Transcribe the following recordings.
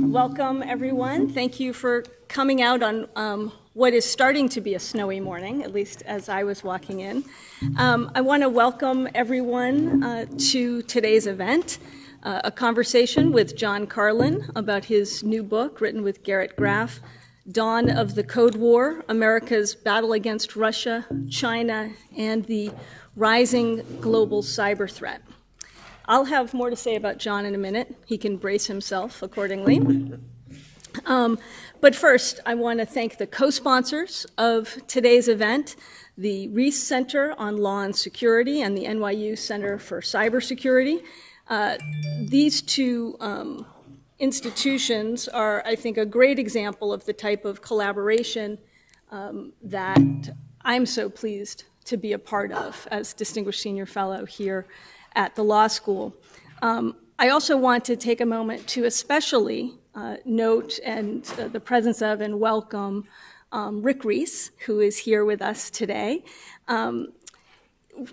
Welcome, everyone. Thank you for coming out on um, what is starting to be a snowy morning, at least as I was walking in. Um, I want to welcome everyone uh, to today's event, uh, a conversation with John Carlin about his new book written with Garrett Graff, Dawn of the Code War America's Battle Against Russia, China, and the Rising Global Cyber Threat. I'll have more to say about John in a minute. He can brace himself accordingly. Um, but first, I want to thank the co sponsors of today's event the Reiss Center on Law and Security and the NYU Center for Cybersecurity. Uh, these two um, institutions are, I think, a great example of the type of collaboration um, that I'm so pleased to be a part of as Distinguished Senior Fellow here at the law school. Um, I also want to take a moment to especially uh, note and uh, the presence of and welcome um, Rick Reiss, who is here with us today. Um,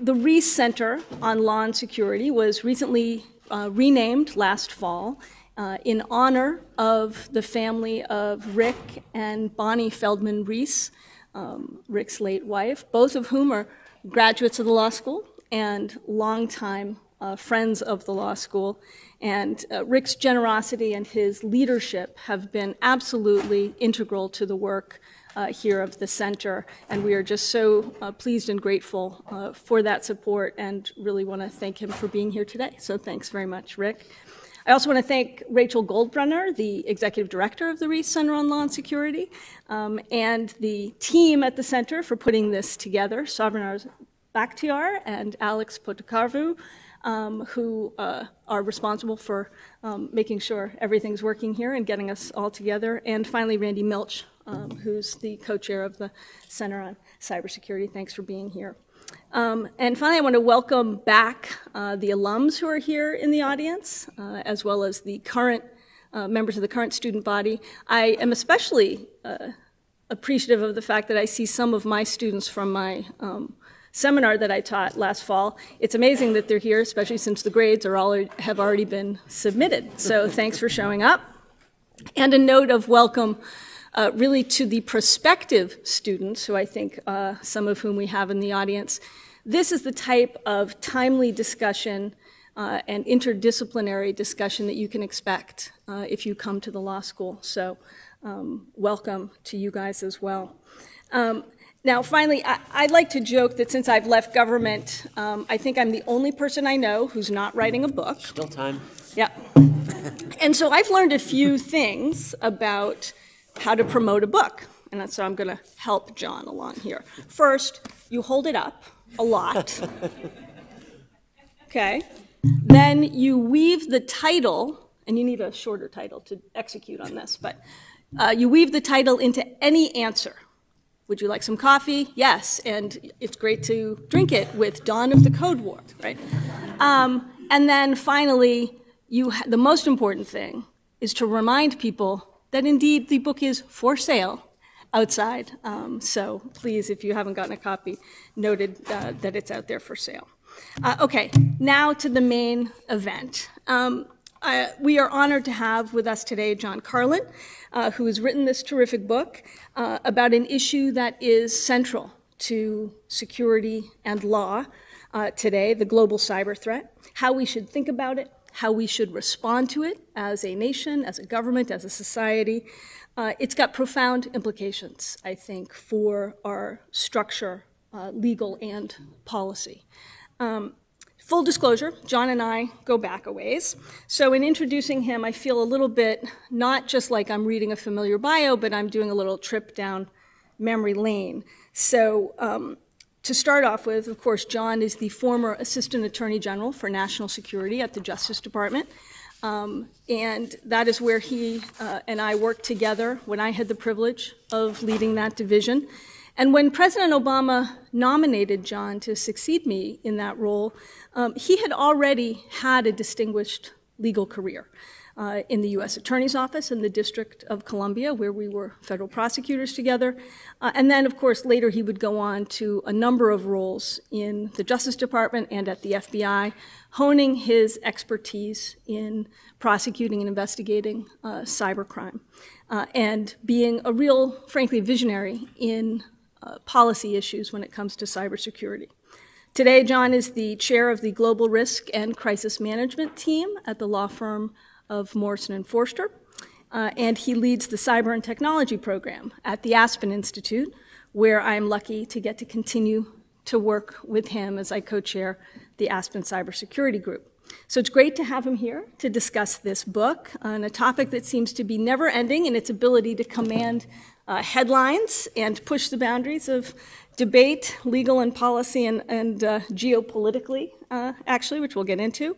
the Reiss Center on Law and Security was recently uh, renamed last fall uh, in honor of the family of Rick and Bonnie Feldman Reiss, um, Rick's late wife, both of whom are graduates of the law school and longtime uh, friends of the law school. And uh, Rick's generosity and his leadership have been absolutely integral to the work uh, here of the center. And we are just so uh, pleased and grateful uh, for that support and really want to thank him for being here today. So thanks very much, Rick. I also want to thank Rachel Goldbrenner, the executive director of the Reiss Center on Law and Security, um, and the team at the center for putting this together. Sovereign Bakhtiar and Alex Potocarvu, um, who uh, are responsible for um, making sure everything's working here and getting us all together. And finally, Randy Milch, um, who's the co-chair of the Center on Cybersecurity. Thanks for being here. Um, and finally, I want to welcome back uh, the alums who are here in the audience, uh, as well as the current uh, members of the current student body. I am especially uh, appreciative of the fact that I see some of my students from my um, seminar that I taught last fall. It's amazing that they're here, especially since the grades are all have already been submitted. So thanks for showing up. And a note of welcome uh, really to the prospective students, who I think uh, some of whom we have in the audience. This is the type of timely discussion uh, and interdisciplinary discussion that you can expect uh, if you come to the law school. So um, welcome to you guys as well. Um, now, finally, I, would like to joke that since I've left government, um, I think I'm the only person I know who's not writing a book. Still time. Yeah. and so I've learned a few things about how to promote a book. And that's so I'm going to help John along here. First, you hold it up a lot. Okay. Then you weave the title, and you need a shorter title to execute on this, but uh, you weave the title into any answer. Would you like some coffee? Yes, and it's great to drink it with Dawn of the Code War, right? Um, and then finally, you the most important thing is to remind people that indeed the book is for sale outside. Um, so please, if you haven't gotten a copy, noted uh, that it's out there for sale. Uh, okay, now to the main event. Um, I, we are honored to have with us today John Carlin, uh, who has written this terrific book uh, about an issue that is central to security and law uh, today, the global cyber threat, how we should think about it, how we should respond to it as a nation, as a government, as a society. Uh, it's got profound implications, I think, for our structure, uh, legal and policy. Um, Full disclosure, John and I go back a ways. So, in introducing him, I feel a little bit not just like I'm reading a familiar bio, but I'm doing a little trip down memory lane. So, um, to start off with, of course, John is the former Assistant Attorney General for National Security at the Justice Department. Um, and that is where he uh, and I worked together when I had the privilege of leading that division. And when President Obama nominated John to succeed me in that role, um, he had already had a distinguished legal career. uh, in the U.S. Attorney's Office in the District of Columbia, where we were federal prosecutors together. Uh, and then, of course, later he would go on to a number of roles in the Justice Department and at the FBI, honing his expertise in prosecuting and investigating uh, cybercrime, uh, and being a real, frankly, visionary in uh, policy issues when it comes to cybersecurity. Today, John is the chair of the Global Risk and Crisis Management team at the law firm of Morrison and Foerster, uh, and he leads the Cyber and Technology program at the Aspen Institute, where I'm lucky to get to continue to work with him as I co-chair the Aspen Cybersecurity Group. So it's great to have him here to discuss this book on a topic that seems to be never ending in its ability to command uh, headlines and push the boundaries of debate, legal and policy, and, and uh, geopolitically, uh, actually, which we'll get into.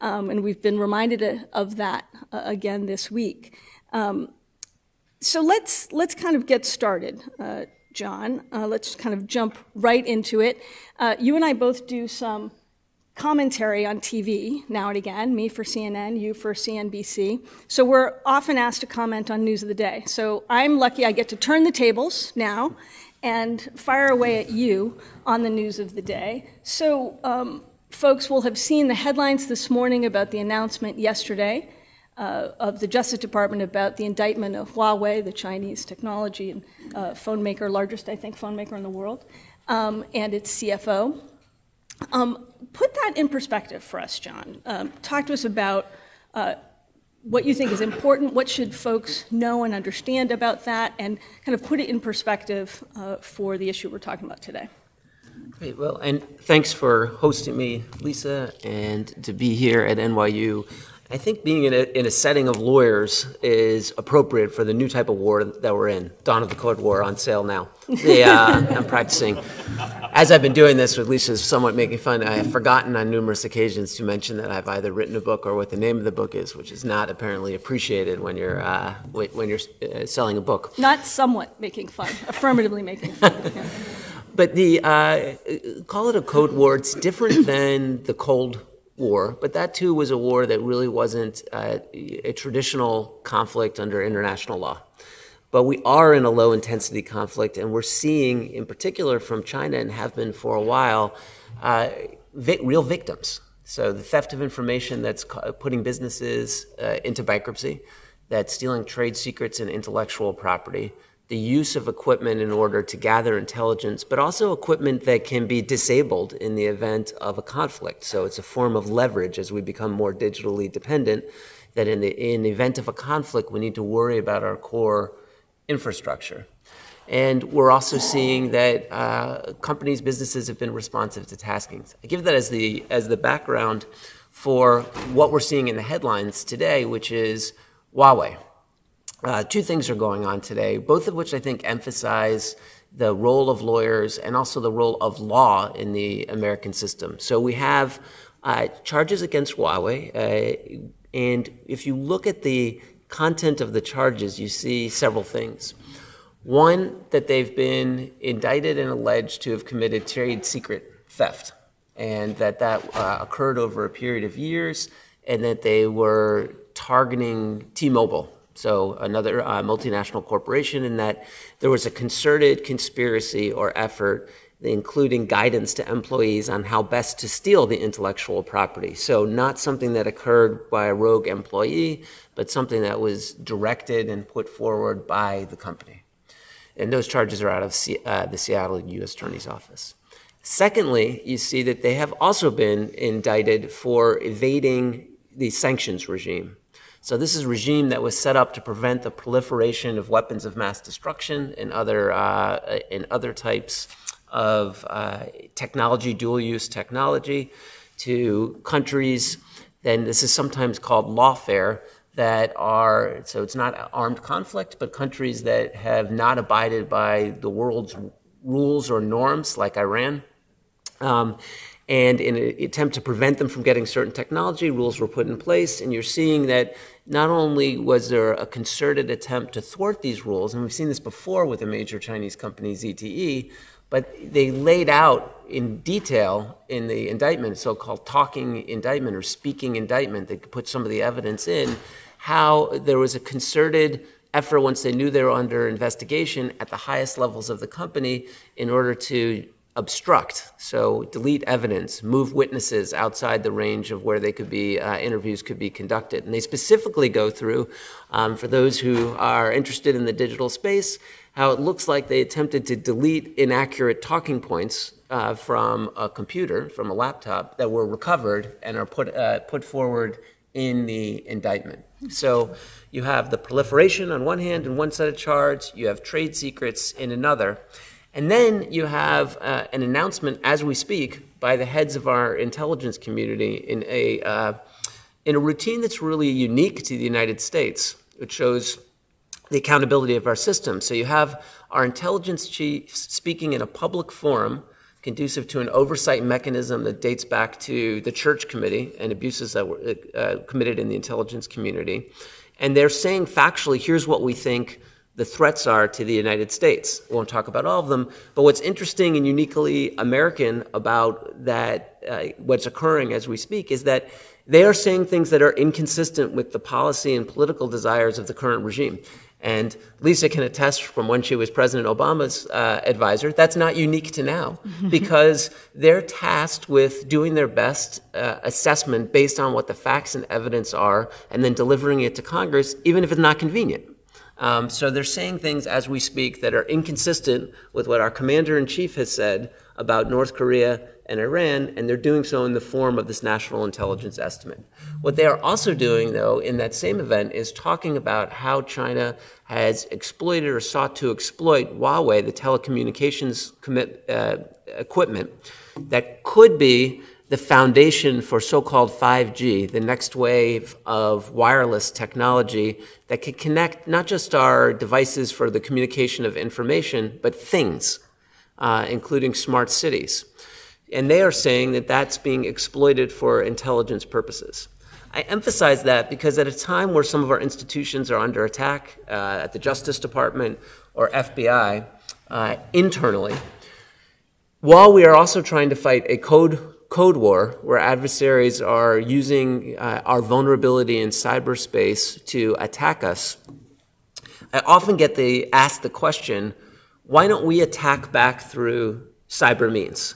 Um, and we've been reminded of that uh, again this week. Um, so let's, let's kind of get started. Uh, John, uh, let's kind of jump right into it. you and I both do some commentary on TV now and again, me for CNN, you for CNBC. So we're often asked to comment on news of the day. So I'm lucky I get to turn the tables now and fire away at you on the news of the day. So um, folks will have seen the headlines this morning about the announcement yesterday uh, of the Justice Department about the indictment of Huawei, the Chinese technology and uh, phone maker, largest, I think, phone maker in the world, um, and its CFO. Um, put that in perspective for us, John. Um, talk to us about uh, what you think is important, what should folks know and understand about that, and kind of put it in perspective uh, for the issue we're talking about today. Great. Well, and thanks for hosting me, Lisa, and to be here at NYU. I think being in a, in a setting of lawyers is appropriate for the new type of war that we're in. Dawn of the Code War on sale now. Yeah, uh, I'm practicing. As I've been doing this with Lisa, somewhat making fun, I have forgotten on numerous occasions to mention that I've either written a book or what the name of the book is, which is not apparently appreciated when you're uh, when you're uh, selling a book. Not somewhat making fun, affirmatively making fun. Yeah. But the uh, call it a code war. It's different than the Cold war, but that too was a war that really wasn't uh, a traditional conflict under international law. But we are in a low intensity conflict, and we're seeing, in particular from China, and have been for a while, uh, vi real victims. So the theft of information that's putting businesses uh, into bankruptcy, that's stealing trade secrets and intellectual property, the use of equipment in order to gather intelligence, but also equipment that can be disabled in the event of a conflict. So it's a form of leverage as we become more digitally dependent, that in the, in the event of a conflict, we need to worry about our core infrastructure. And we're also seeing that uh, companies, businesses have been responsive to taskings. I give that as the, as the background for what we're seeing in the headlines today, which is Huawei. Uh, two things are going on today, both of which I think emphasize the role of lawyers and also the role of law in the American system. So we have uh, charges against Huawei, uh, and if you look at the content of the charges, you see several things. One, that they've been indicted and alleged to have committed trade secret theft, and that that uh, occurred over a period of years, and that they were targeting T-Mobile so another uh, multinational corporation, and that there was a concerted conspiracy or effort, including guidance to employees on how best to steal the intellectual property. So not something that occurred by a rogue employee, but something that was directed and put forward by the company. And those charges are out of C uh, the Seattle U.S. Attorney's Office. Secondly, you see that they have also been indicted for evading the sanctions regime. So this is a regime that was set up to prevent the proliferation of weapons of mass destruction and other uh, and other types of uh, technology, dual-use technology, to countries. Then this is sometimes called lawfare that are so it's not armed conflict, but countries that have not abided by the world's rules or norms, like Iran. Um, and in an attempt to prevent them from getting certain technology, rules were put in place. And you're seeing that not only was there a concerted attempt to thwart these rules, and we've seen this before with a major Chinese company, ZTE, but they laid out in detail in the indictment, so called talking indictment or speaking indictment, they put some of the evidence in, how there was a concerted effort once they knew they were under investigation at the highest levels of the company in order to obstruct, so delete evidence, move witnesses outside the range of where they could be, uh, interviews could be conducted. And they specifically go through, um, for those who are interested in the digital space, how it looks like they attempted to delete inaccurate talking points uh, from a computer, from a laptop, that were recovered and are put, uh, put forward in the indictment. So you have the proliferation on one hand in one set of charts, you have trade secrets in another. And then you have uh, an announcement as we speak by the heads of our intelligence community in a, uh, in a routine that's really unique to the United States, which shows the accountability of our system. So you have our intelligence chiefs speaking in a public forum conducive to an oversight mechanism that dates back to the church committee and abuses that were uh, committed in the intelligence community. And they're saying factually, here's what we think the threats are to the United States. We won't talk about all of them, but what's interesting and uniquely American about that, uh, what's occurring as we speak, is that they are saying things that are inconsistent with the policy and political desires of the current regime. And Lisa can attest from when she was President Obama's uh, advisor, that's not unique to now because they're tasked with doing their best uh, assessment based on what the facts and evidence are and then delivering it to Congress, even if it's not convenient. Um, so they're saying things as we speak that are inconsistent with what our commander in chief has said about North Korea and Iran, and they're doing so in the form of this national intelligence estimate. What they are also doing, though, in that same event is talking about how China has exploited or sought to exploit Huawei, the telecommunications commit, uh, equipment, that could be the foundation for so-called 5G, the next wave of wireless technology that can connect not just our devices for the communication of information, but things, uh, including smart cities. And they are saying that that's being exploited for intelligence purposes. I emphasize that because at a time where some of our institutions are under attack uh, at the Justice Department or FBI uh, internally, while we are also trying to fight a code code war where adversaries are using uh, our vulnerability in cyberspace to attack us, I often get the asked the question, why don't we attack back through cyber means?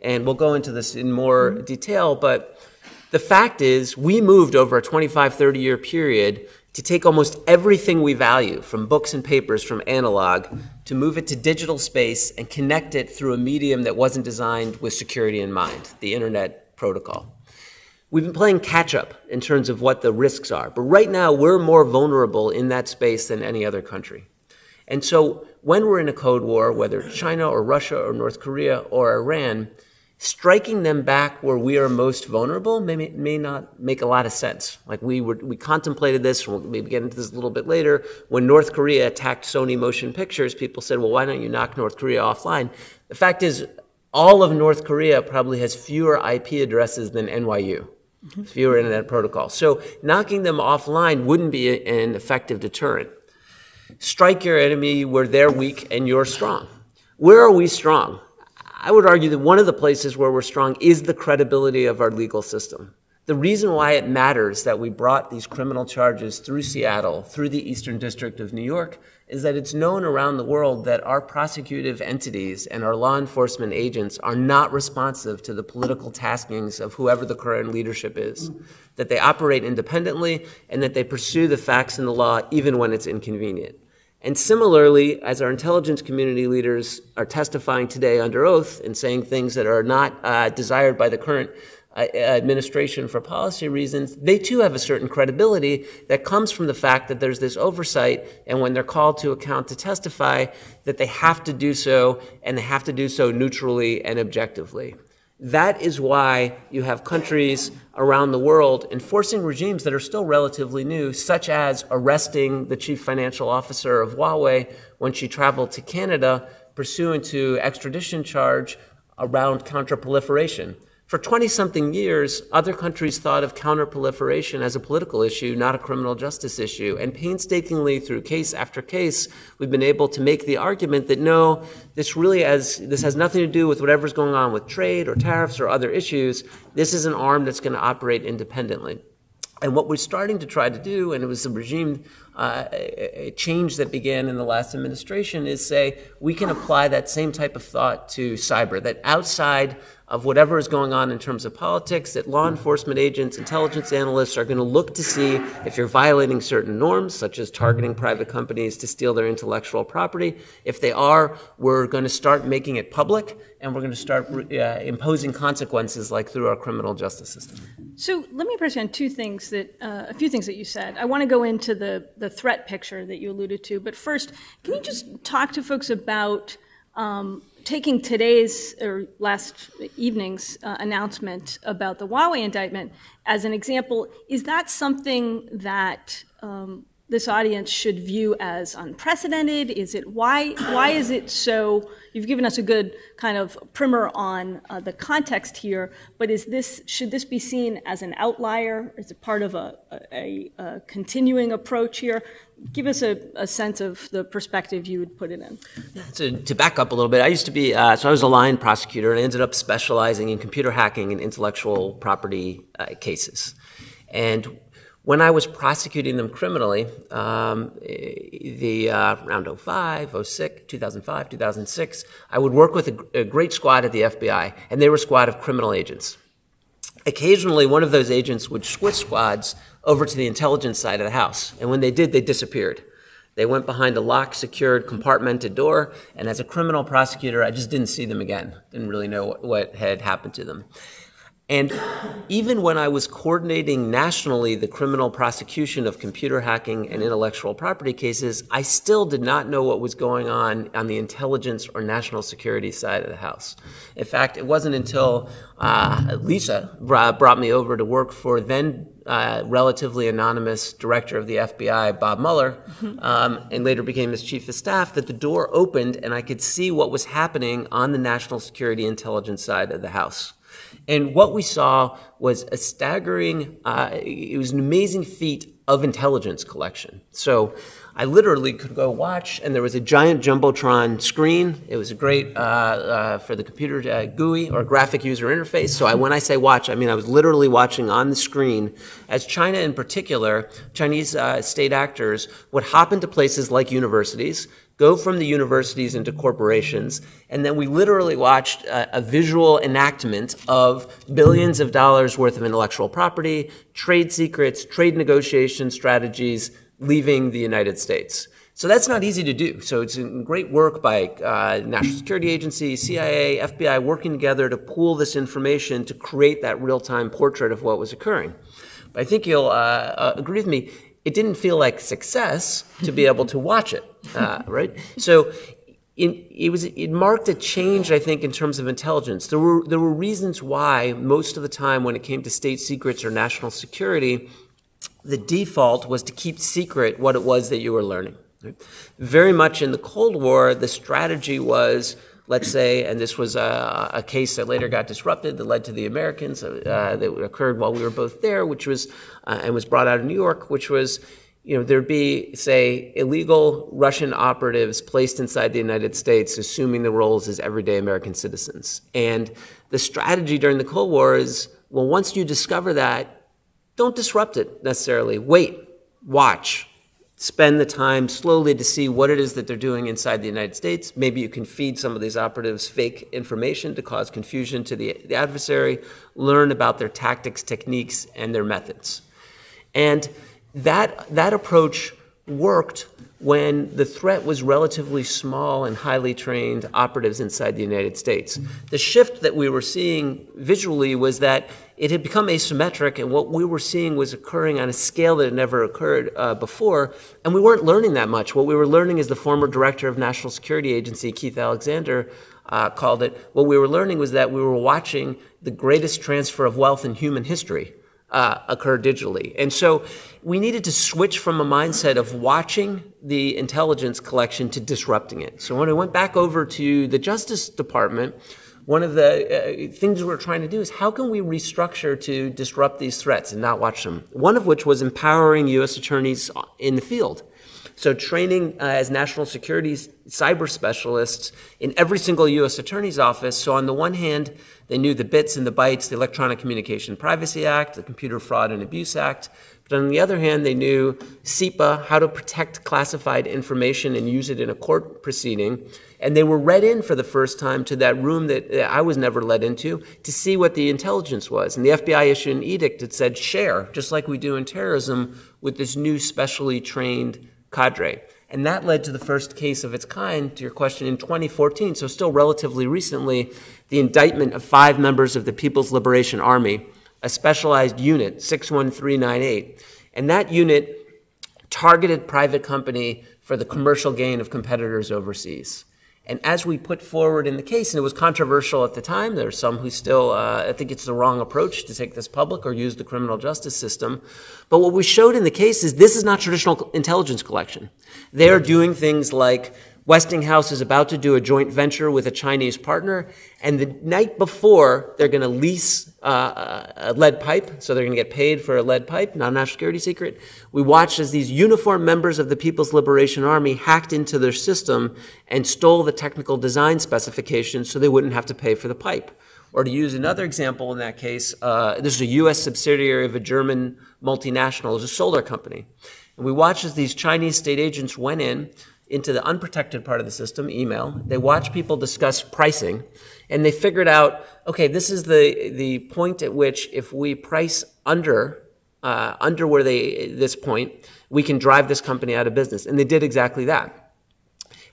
And we'll go into this in more mm-hmm. detail, but the fact is we moved over a 25, 30 year period to take almost everything we value from books and papers, from analog, to move it to digital space and connect it through a medium that wasn't designed with security in mind, the internet protocol. We've been playing catch up in terms of what the risks are, but right now we're more vulnerable in that space than any other country. And so when we're in a code war, whether China or Russia or North Korea or Iran, striking them back where we are most vulnerable may, may not make a lot of sense. Like we were, we contemplated this, we'll maybe get into this a little bit later. When North Korea attacked Sony Motion Pictures, people said, well, why don't you knock North Korea offline? The fact is, all of North Korea probably has fewer IP addresses than NYU. Mm-hmm. Fewer internet protocols. So knocking them offline wouldn't be an effective deterrent. Strike your enemy where they're weak and you're strong. Where are we strong? I would argue that one of the places where we're strong is the credibility of our legal system. The reason why it matters that we brought these criminal charges through Seattle, through the Eastern District of New York, is that it's known around the world that our prosecutive entities and our law enforcement agents are not responsive to the political taskings of whoever the current leadership is. That they operate independently and that they pursue the facts and the law even when it's inconvenient. And similarly, as our intelligence community leaders are testifying today under oath and saying things that are not uh, desired by the current Uh, administration for policy reasons, they too have a certain credibility that comes from the fact that there's this oversight, and when they're called to account to testify, that they have to do so, and they have to do so neutrally and objectively. That is why you have countries around the world enforcing regimes that are still relatively new, such as arresting the chief financial officer of Huawei when she traveled to Canada pursuant to extradition charge around counterproliferation. For 20 something years, other countries thought of counterproliferation as a political issue, not a criminal justice issue. And painstakingly, through case after case, we've been able to make the argument that no, this really has, this has nothing to do with whatever's going on with trade or tariffs or other issues. This is an arm that's going to operate independently. And what we're starting to try to do, and it was a regime uh, a change that began in the last administration, is say we can apply that same type of thought to cyber, that outside of whatever is going on in terms of politics, that law enforcement agents, intelligence analysts are going to look to see if you're violating certain norms, such as targeting private companies to steal their intellectual property. If they are, we're going to start making it public and we're going to start uh, imposing consequences like through our criminal justice system. So let me press on two things that, uh, a few things that you said. I want to go into the, the threat picture that you alluded to, but first, can you just talk to folks about um, taking today's or last evening's uh, announcement about the Huawei indictment as an example, is that something that um, this audience should view as unprecedented? Is it why why is it so? You've given us a good kind of primer on uh, the context here, but is this should this be seen as an outlier? Is it part of a, a, a continuing approach here? Give us a, a, sense of the perspective you would put it in. So to back up a little bit, I used to be uh, so I was a line prosecutor and I ended up specializing in computer hacking and intellectual property uh, cases, and when I was prosecuting them criminally, um, the uh, around 05, 06, 2005, 2006, I would work with a, a great squad at the FBI, and they were a squad of criminal agents. Occasionally, one of those agents would switch squads over to the intelligence side of the house, and when they did, they disappeared. They went behind a locked, secured, compartmented door, and as a criminal prosecutor, I just didn't see them again. Didn't really know what, what had happened to them. And even when I was coordinating nationally the criminal prosecution of computer hacking and intellectual property cases, I still did not know what was going on on the intelligence or national security side of the house. In fact, it wasn't until uh, Lisa brought me over to work for then uh, relatively anonymous director of the FBI, Bob Mueller, um, and later became his chief of staff, that the door opened and I could see what was happening on the national security intelligence side of the house. And what we saw was a staggering, uh, it was an amazing feat of intelligence collection. So I literally could go watch, and there was a giant jumbotron screen. It was a great uh, uh, for the computer uh, GUI or graphic user interface. So I, when I say watch, I mean I was literally watching on the screen as China, in particular, Chinese uh, state actors would hop into places like universities, go from the universities into corporations, and then we literally watched a, a, visual enactment of billions of dollars worth of intellectual property, trade secrets, trade negotiation strategies, leaving the United States. So that's not easy to do. So it's great work by uh, National Security Agency, CIA, FBI working together to pool this information to create that real-time portrait of what was occurring. But I think you'll uh, uh, agree with me. It didn't feel like success to be able to watch it, uh, right? So it, it, was it marked a change, I think, in terms of intelligence. There were there were reasons why most of the time when it came to state secrets or national security the default was to keep secret what it was that you were learning. Very much in the Cold War, the strategy was, let's say, and this was a, a case that later got disrupted that led to the Americans uh, that occurred while we were both there, which was, uh, and was brought out of New York, which was, you know, there'd be, say, illegal Russian operatives placed inside the United States, assuming the roles as everyday American citizens. And the strategy during the Cold War is, well, once you discover that, don't disrupt it necessarily. Wait, watch, spend the time slowly to see what it is that they're doing inside the United States. Maybe you can feed some of these operatives fake information to cause confusion to the, the adversary, learn about their tactics, techniques, and their methods. And that, that approach worked when the threat was relatively small and highly trained operatives inside the United States. The shift that we were seeing visually was that it had become asymmetric, and what we were seeing was occurring on a scale that had never occurred uh, before, and we weren't learning that much. What we were learning, is the former director of National Security Agency, Keith Alexander, uh, called it, what we were learning was that we were watching the greatest transfer of wealth in human history uh, occur digitally. And so we needed to switch from a mindset of watching the intelligence collection to disrupting it. So when I went back over to the Justice Department, one of the uh, things we we're trying to do is how can we restructure to disrupt these threats and not watch them? One of which was empowering U.S. attorneys in the field. So training uh, as national security cyber specialists in every single U.S. attorney's office. So on the one hand, they knew the bits and the bytes, the Electronic Communication Privacy Act, the Computer Fraud and Abuse Act. But on the other hand, they knew CIPA, how to protect classified information and use it in a court proceeding. And they were read in for the first time to that room that I was never let into to see what the intelligence was. And the FBI issued an edict that said share, just like we do in terrorism, with this new specially trained cadre. And that led to the first case of its kind, to your question, in 2014, so still relatively recently, the indictment of five members of the People's Liberation Army, a specialized unit, 61398. And that unit targeted private company for the commercial gain of competitors overseas. And as we put forward in the case, and it was controversial at the time, there are some who still uh, I think it's the wrong approach to take this public or use the criminal justice system. But what we showed in the case is this is not traditional intelligence collection. They're doing things like Westinghouse is about to do a joint venture with a Chinese partner, and the night before, they're going to lease uh, a lead pipe, so they're going to get paid for a lead pipe, not a national security secret. We watched as these uniformed members of the People's Liberation Army hacked into their system and stole the technical design specifications so they wouldn't have to pay for the pipe. Or to use another example in that case, uh, this is a U.S. subsidiary of a German multinational, it was a solar company. And we watched as these Chinese state agents went in, into the unprotected part of the system, email. They watch people discuss pricing, and they figured out, okay, this is the the point at which if we price under uh, under where they this point, we can drive this company out of business, and they did exactly that.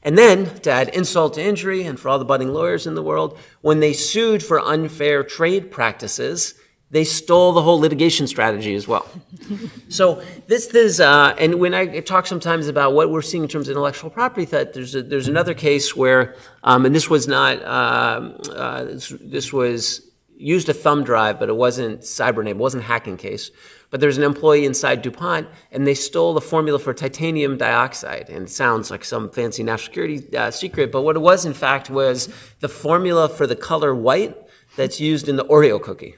And then, to add insult to injury, and for all the budding lawyers in the world, when they sued for unfair trade practices, they stole the whole litigation strategy as well. so this is, uh, and when I talk sometimes about what we're seeing in terms of intellectual property theft, there's a, there's another case where, um, and this was not, um, uh, this, this, was used a thumb drive, but it wasn't cyber name, it wasn't hacking case. But there's an employee inside DuPont, and they stole the formula for titanium dioxide. And it sounds like some fancy national security uh, secret, but what it was in fact was the formula for the color white that's used in the Oreo cookie.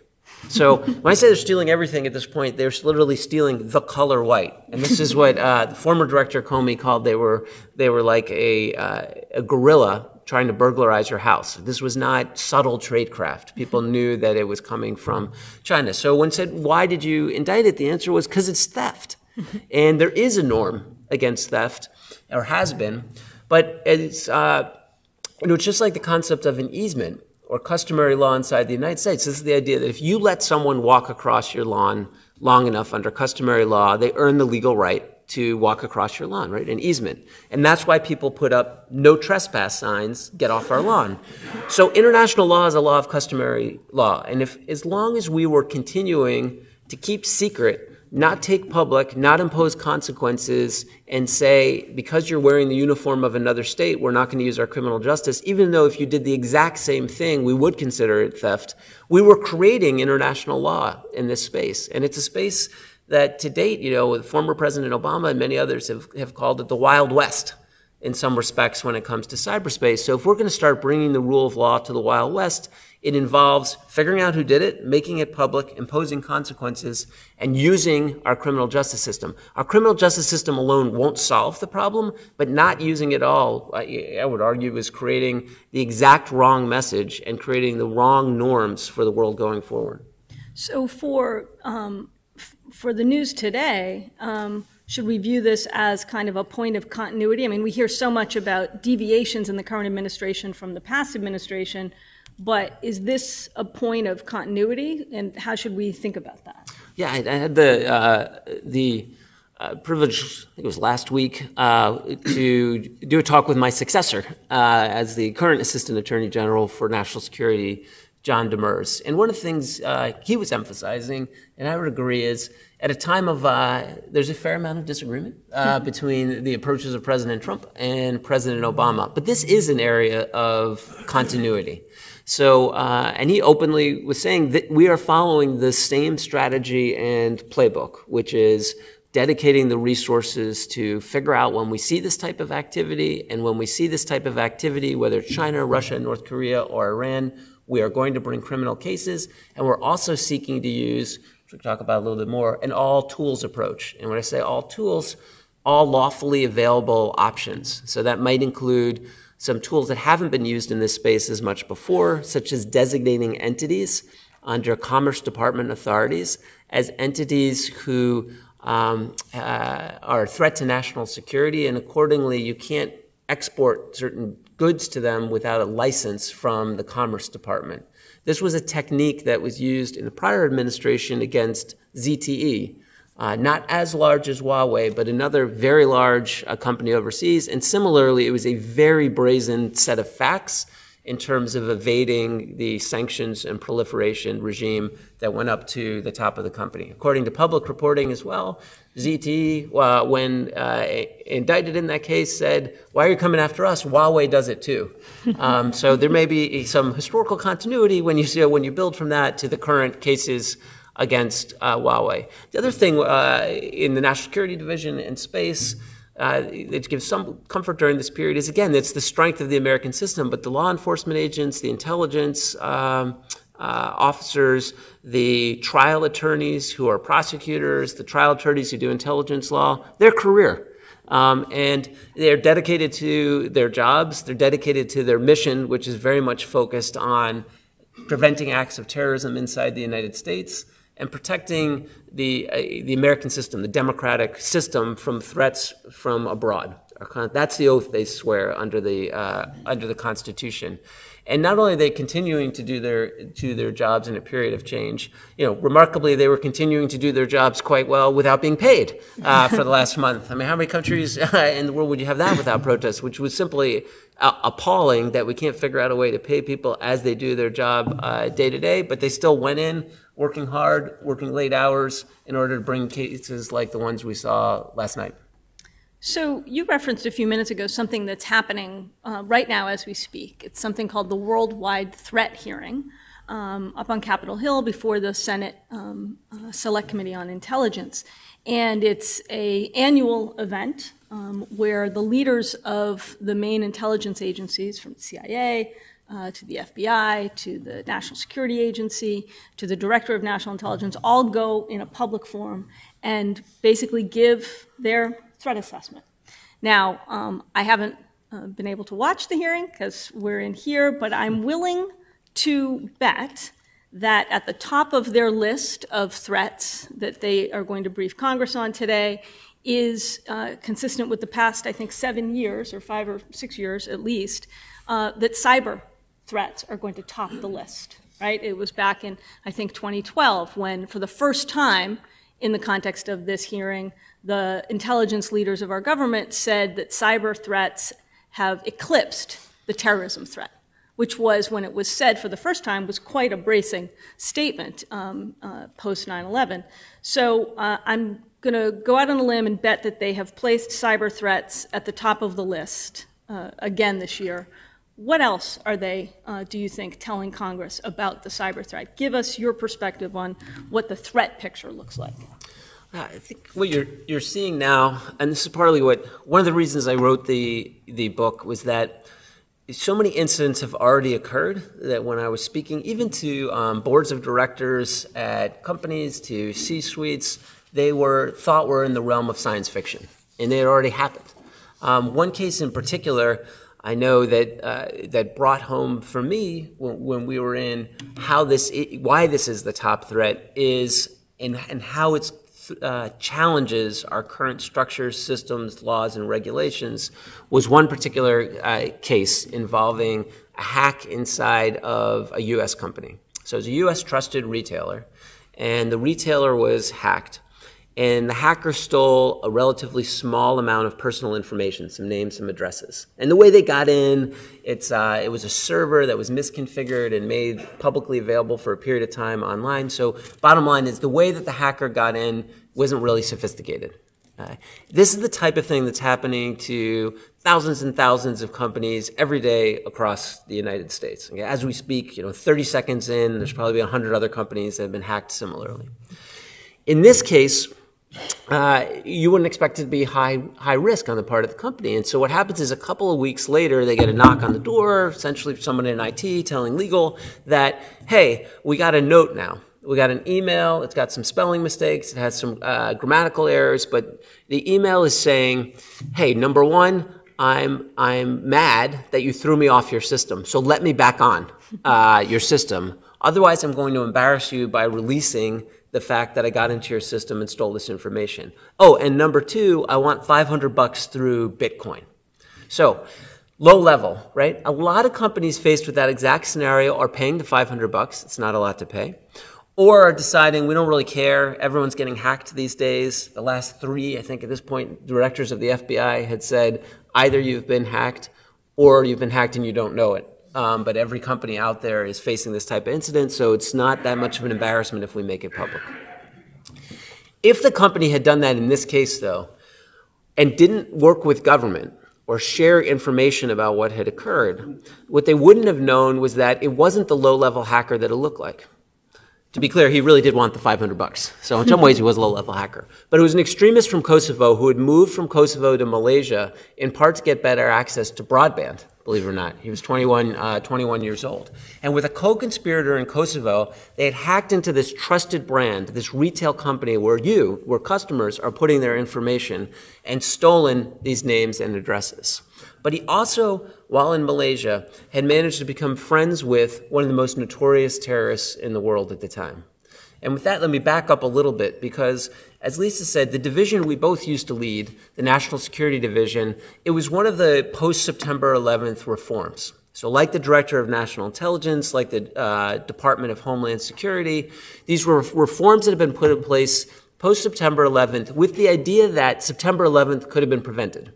So when I say they're stealing everything at this point, they're literally stealing the color white. And this is what uh, the former director Comey called they were they were like a uh, a gorilla trying to burglarize your house. This was not subtle tradecraft. People knew that it was coming from China. So when said, "Why did you indict it?" The answer was because it's theft, and there is a norm against theft, or has been, but it's. Uh, it's just like the concept of an easement or customary law inside the United States. This is the idea that if you let someone walk across your lawn long enough under customary law, they earn the legal right to walk across your lawn, right? An easement. And that's why people put up no trespass signs, get off our lawn. So international law is a law of customary law. And if as long as we were continuing to keep secret not take public, not impose consequences, and say, because you're wearing the uniform of another state, we're not going to use our criminal justice, even though if you did the exact same thing, we would consider it theft. We were creating international law in this space. And it's a space that to date, you know, former President Obama and many others have, have called it the Wild West in some respects when it comes to cyberspace. So if we're going to start bringing the rule of law to the Wild West, it involves figuring out who did it, making it public, imposing consequences, and using our criminal justice system. Our criminal justice system alone won't solve the problem, but not using it all, I would argue, is creating the exact wrong message and creating the wrong norms for the world going forward. So for um, for the news today, um, should we view this as kind of a point of continuity? I mean, we hear so much about deviations in the current administration from the past administration. But is this a point of continuity, and how should we think about that? Yeah, I, I had the uh, the uh, privilege, I think it was last week, uh, to do a talk with my successor uh, as the current Assistant Attorney General for National Security, John Demers. And one of the things uh, he was emphasizing, and I would agree, is at a time of uh, there's a fair amount of disagreement uh, mm-hmm. between the approaches of President Trump and President Obama. But this is an area of continuity. So, uh, and he openly was saying that we are following the same strategy and playbook, which is dedicating the resources to figure out when we see this type of activity, and when we see this type of activity, whether it's China, Russia, North Korea, or Iran, we are going to bring criminal cases, and we're also seeking to use, which we'll talk about a little bit more, an all tools approach. And when I say all tools, all lawfully available options. So that might include some tools that haven't been used in this space as much before, such as designating entities under Commerce Department authorities as entities who um, uh, are a threat to national security, and accordingly, you can't export certain goods to them without a license from the Commerce Department. This was a technique that was used in the prior administration against ZTE, uh, not as large as Huawei, but another very large uh, company overseas. And similarly, it was a very brazen set of facts in terms of evading the sanctions and proliferation regime that went up to the top of the company. According to public reporting as well, ZTE, uh, when uh, indicted in that case, said, Why are you coming after us? Huawei does it too. Um, so there may be some historical continuity when you, see, when you build from that to the current cases against uh, Huawei. The other thing uh, in the National Security Division and space, uh, that gives some comfort during this period is again, it's the strength of the American system, but the law enforcement agents, the intelligence um, uh, officers, the trial attorneys who are prosecutors, the trial attorneys who do intelligence law, their career. Um, and they're dedicated to their jobs, they're dedicated to their mission, which is very much focused on preventing acts of terrorism inside the United States and protecting the, uh, the American system, the democratic system, from threats from abroad. That's the oath they swear under the, uh, under the Constitution. And not only are they continuing to do their, to their jobs in a period of change, you know, remarkably, they were continuing to do their jobs quite well without being paid uh, for the last month. I mean, how many countries in the world would you have that without protests, which was simply uh, appalling that we can't figure out a way to pay people as they do their job uh, day to day, but they still went in working hard, working late hours in order to bring cases like the ones we saw last night. So you referenced a few minutes ago something that's happening uh, right now as we speak. It's something called the Worldwide Threat Hearing um, up on Capitol Hill before the Senate um, uh, Select Committee on Intelligence. And it's a annual event um, where the leaders of the main intelligence agencies from CIA, uh, to the FBI, to the National Security Agency, to the Director of National Intelligence, all go in a public forum and basically give their threat assessment. Now, um, I haven't uh, been able to watch the hearing because we're in here, but I'm willing to bet that at the top of their list of threats that they are going to brief Congress on today is uh, consistent with the past, I think, seven years or five or six years at least, uh, that cyber threats are going to top the list, right? It was back in, I think, 2012 when, for the first time in the context of this hearing, the intelligence leaders of our government said that cyber threats have eclipsed the terrorism threat, which was, when it was said for the first time, was quite a bracing statement um, uh, post 9 11. So uh, I'm going to go out on a limb and bet that they have placed cyber threats at the top of the list uh, again this year. What else are they, uh, do you think, telling Congress about the cyber threat? Give us your perspective on what the threat picture looks like. I think what you're you're seeing now, and this is partly what one of the reasons I wrote the the book was that so many incidents have already occurred that when I was speaking, even to um, boards of directors at companies, to C suites, they were thought were in the realm of science fiction, and they had already happened. Um, one case in particular I know that uh, that brought home for me when, when, we were in how this why this is the top threat is and and how it uh, challenges our current structures, systems, laws, and regulations was one particular uh, case involving a hack inside of a U.S. company. So it's a U.S. trusted retailer, and the retailer was hacked and the hacker stole a relatively small amount of personal information, some names, some addresses. And the way they got in, it's, uh, it was a server that was misconfigured and made publicly available for a period of time online. So bottom line is the way that the hacker got in wasn't really sophisticated. Uh, this is the type of thing that's happening to thousands and thousands of companies every day across the United States. Okay, as we speak, you know, 30 seconds in, there's probably 100 other companies that have been hacked similarly. In this case, uh, you wouldn't expect it to be high high risk on the part of the company. And so what happens is a couple of weeks later, they get a knock on the door, essentially someone in IT telling legal that, hey, we got a note now. We got an email. It's got some spelling mistakes. It has some uh, grammatical errors, but the email is saying, "Hey, number one, I'm I'm mad that you threw me off your system. So let me back on uh, your system. Otherwise, I'm going to embarrass you by releasing the fact that I got into your system and stole this information. Oh, and number two, I want 500 bucks through Bitcoin. So low level, right? A lot of companies faced with that exact scenario are paying the 500 bucks. It's not a lot to pay. Or are deciding we don't really care. Everyone's getting hacked these days. The last three, I think at this point, directors of the FBI had said either you've been hacked or you've been hacked and you don't know it. Um, but every company out there is facing this type of incident, so it's not that much of an embarrassment if we make it public. If the company had done that in this case, though, and didn't work with government, or share information about what had occurred, what they wouldn't have known was that it wasn't the low level hacker that it looked like. To be clear, he really did want the 500 bucks. So in some ways, he was a low level hacker. But it was an extremist from Kosovo who had moved from Kosovo to Malaysia in part to get better access to broadband, believe it or not. He was 21, uh, 21 years old. And with a co conspirator in Kosovo, they had hacked into this trusted brand, this retail company where you, where customers are putting their information, and stolen these names and addresses. But he also, while in Malaysia, had managed to become friends with one of the most notorious terrorists in the world at the time. And with that, let me back up a little bit because, as Lisa said, the division we both used to lead, the National Security Division, it was one of the post September 11th reforms. So, like the Director of National Intelligence, like the uh, Department of Homeland Security, these were reforms that have been put in place post September 11th with the idea that September 11th could have been prevented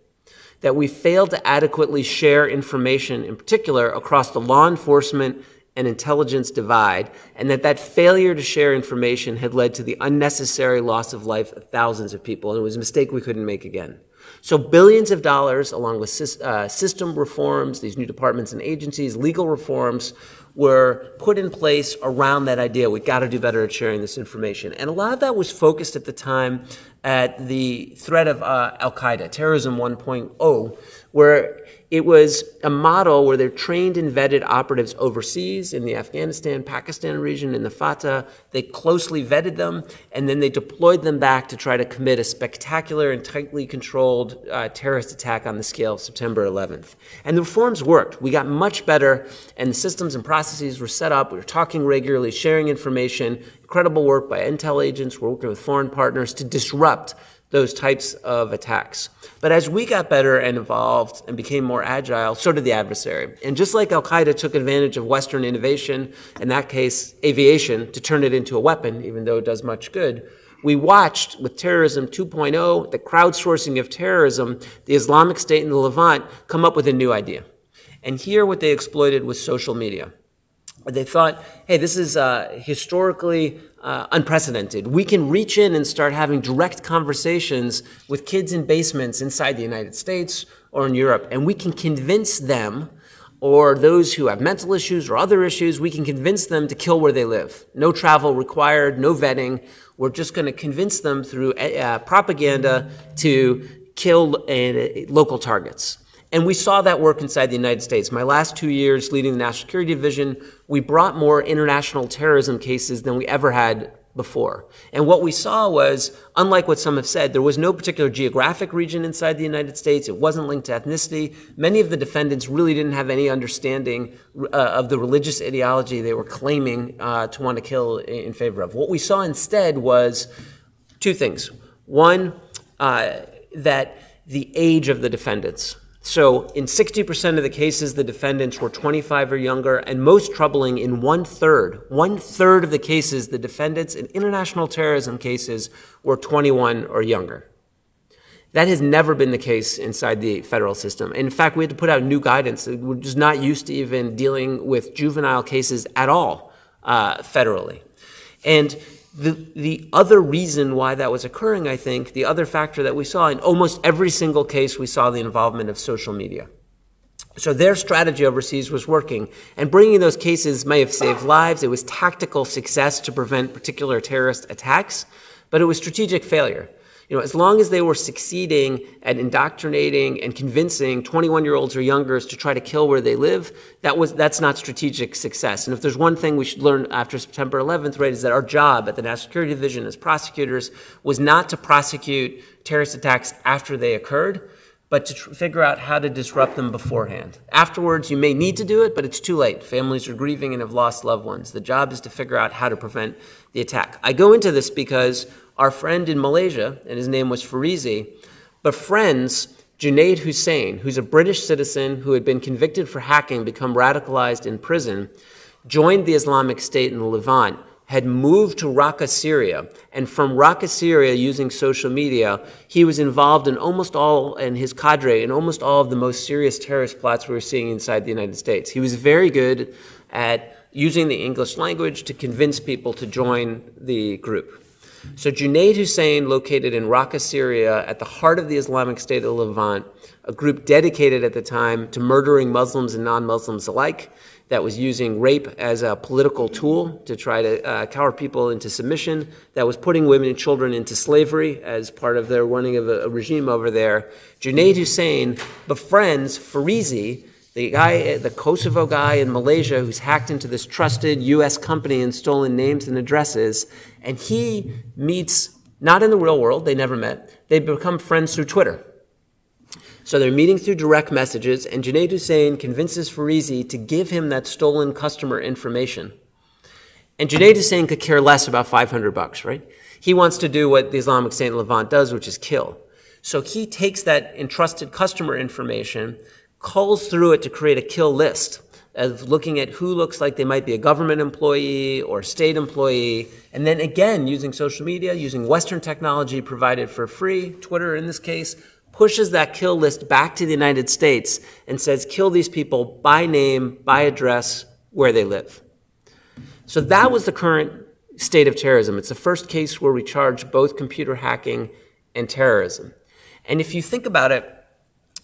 that we failed to adequately share information, in particular, across the law enforcement and intelligence divide, and that that failure to share information had led to the unnecessary loss of life of thousands of people, and it was a mistake we couldn't make again. So billions of dollars, along with uh, system reforms, these new departments and agencies, legal reforms, were put in place around that idea. We've got to do better at sharing this information. And a lot of that was focused at the time at the threat of uh, Al Qaeda, terrorism 1.0, where it was a model where they're trained and vetted operatives overseas in the Afghanistan, Pakistan region, in the FATA. They closely vetted them, and then they deployed them back to try to commit a spectacular and tightly controlled uh, terrorist attack on the scale of September 11th. And the reforms worked. We got much better, and the systems and processes were set up. We were talking regularly, sharing information, incredible work by intel agents, we're working with foreign partners to disrupt those types of attacks. But as we got better and evolved and became more agile, so did the adversary. And just like Al Qaeda took advantage of Western innovation, in that case, aviation, to turn it into a weapon, even though it does much good, we watched with Terrorism 2.0, the crowdsourcing of terrorism, the Islamic State in the Levant come up with a new idea. And here, what they exploited was social media. They thought, hey, this is uh, historically uh, unprecedented. We can reach in and start having direct conversations with kids in basements inside the United States or in Europe, and we can convince them or those who have mental issues or other issues, we can convince them to kill where they live. No travel required, no vetting. We're just going to convince them through uh, propaganda to kill uh, local targets. And we saw that work inside the United States. My last two years leading the National Security Division, we brought more international terrorism cases than we ever had before. And what we saw was, unlike what some have said, there was no particular geographic region inside the United States. It wasn't linked to ethnicity. Many of the defendants really didn't have any understanding uh, of the religious ideology they were claiming uh, to want to kill in favor of. What we saw instead was two things. One, uh, that the age of the defendants so, in 60% of the cases, the defendants were 25 or younger, and most troubling, in one third, one third of the cases, the defendants in international terrorism cases were 21 or younger. That has never been the case inside the federal system. In fact, we had to put out new guidance. We're just not used to even dealing with juvenile cases at all uh, federally. And the, the other reason why that was occurring, I think, the other factor that we saw in almost every single case, we saw the involvement of social media. So their strategy overseas was working, and bringing those cases may have saved lives. It was tactical success to prevent particular terrorist attacks, but it was strategic failure. You know, as long as they were succeeding at indoctrinating and convincing 21 year olds or youngers to try to kill where they live, that was, that's not strategic success. And if there's one thing we should learn after September 11th, right, is that our job at the National Security Division as prosecutors was not to prosecute terrorist attacks after they occurred, but to figure out how to disrupt them beforehand. Afterwards, you may need to do it, but it's too late. Families are grieving and have lost loved ones. The job is to figure out how to prevent the attack. I go into this because our friend in Malaysia, and his name was Ferizi, befriends Junaid Hussain, who's a British citizen who had been convicted for hacking, become radicalized in prison, joined the Islamic State in the Levant, had moved to Raqqa, Syria, and from Raqqa, Syria, using social media, he was involved in almost all, and his cadre, in almost all of the most serious terrorist plots we were seeing inside the United States. He was very good at using the English language to convince people to join the group. So Junaid Hussain, located in Raqqa, Syria, at the heart of the Islamic State of Levant, a group dedicated at the time to murdering Muslims and non-Muslims alike, that was using rape as a political tool to try to uh, cower people into submission, that was putting women and children into slavery as part of their running of a, a regime over there. Junaid Hussain befriends Ferizi, the guy, eh, the Kosovo guy in Malaysia who's hacked into this trusted U.S. company and stolen names and addresses, and he meets, not in the real world, they never met, they become friends through Twitter. So they're meeting through direct messages, and Junaid Hussain convinces Ferizi to give him that stolen customer information. And Junaid Hussain could care less about 500 bucks, right? He wants to do what the Islamic State in Levant does, which is kill. So he takes that entrusted customer information, calls through it to create a kill list of looking at who looks like they might be a government employee or state employee, and then again using social media, using Western technology provided for free, Twitter in this case, pushes that kill list back to the United States and says, kill these people by name, by address, where they live. So that was the current state of terrorism. It's the first case where we charge both computer hacking and terrorism. And if you think about it,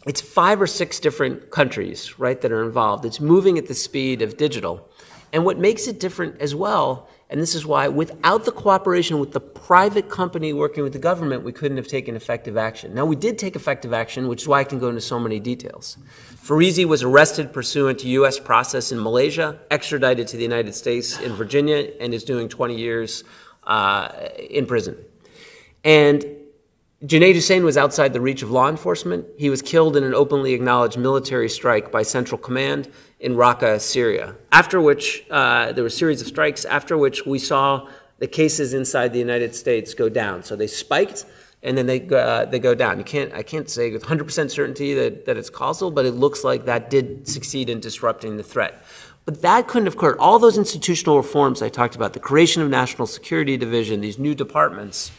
it's five or six different countries, right, that are involved. It's moving at the speed of digital. And what makes it different as well, and this is why without the cooperation with the private company working with the government, we couldn't have taken effective action. Now, we did take effective action, which is why I can go into so many details. Ferizi was arrested pursuant to U.S. process in Malaysia, extradited to the United States in Virginia, and is doing 20 years uh, in prison. And Junaid Hussain was outside the reach of law enforcement. He was killed in an openly acknowledged military strike by Central Command in Raqqa, Syria. After which, uh, there were a series of strikes, after which we saw the cases inside the United States go down. So they spiked and then they, uh, they go down. You can't, I can't say with 100% certainty that, that it's causal, but it looks like that did succeed in disrupting the threat. But that couldn't have occurred. All those institutional reforms I talked about, the creation of National Security Division, these new departments,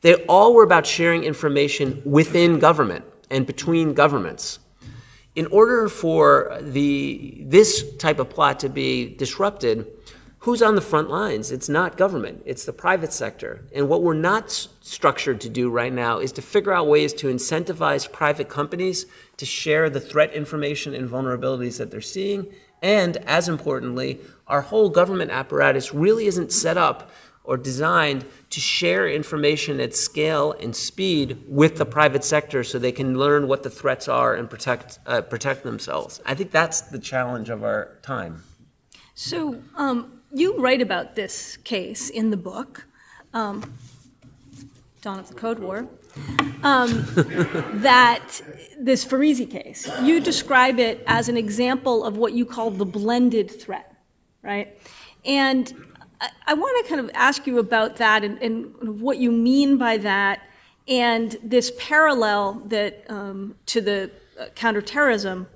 they all were about sharing information within government and between governments. In order for the, this type of plot to be disrupted, who's on the front lines? It's not government, it's the private sector. And what we're not structured to do right now is to figure out ways to incentivize private companies to share the threat information and vulnerabilities that they're seeing. And as importantly, our whole government apparatus really isn't set up or designed to share information at scale and speed with the private sector so they can learn what the threats are and protect, uh, protect themselves. I think that's the challenge of our time. So um, you write about this case in the book, um, Dawn of the Code War, um, that this Ferizi case, you describe it as an example of what you call the blended threat, right? And I, I want to kind of ask you about that and, and, what you mean by that, and this parallel that um, to the uh, counterterrorism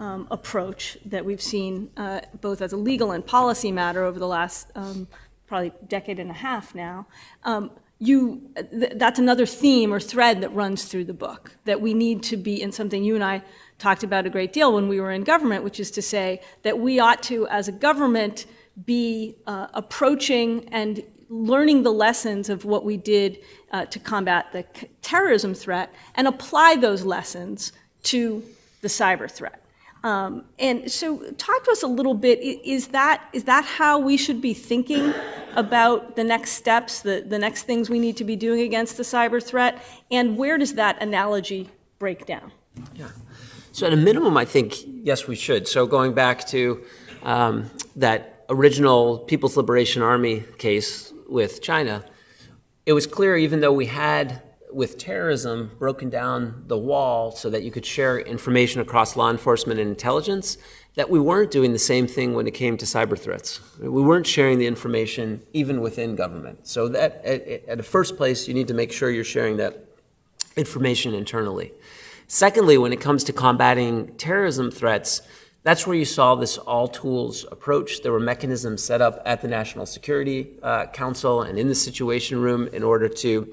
um, approach that we've seen uh, both as a legal and policy matter over the last um, probably decade and a half now. Um, you, th- that's another theme or thread that runs through the book that we need to be in something you and I talked about a great deal when we were in government, which is to say that we ought to, as a government, be uh, approaching and learning the lessons of what we did uh, to combat the terrorism threat and apply those lessons to the cyber threat. Um, and so, talk to us a little bit. Is that is that how we should be thinking about the next steps, the, the next things we need to be doing against the cyber threat? And where does that analogy break down? Yeah. So, at a minimum, I think yes, we should. So, going back to um, that original People's Liberation Army case with China, it was clear, even though we had with terrorism broken down the wall so that you could share information across law enforcement and intelligence, that we weren't doing the same thing when it came to cyber threats. We weren't sharing the information even within government. So that at, at the first place, you need to make sure you're sharing that information internally. Secondly, when it comes to combating terrorism threats, that's where you saw this all tools approach. There were mechanisms set up at the National Security uh, Council and in the Situation Room in order to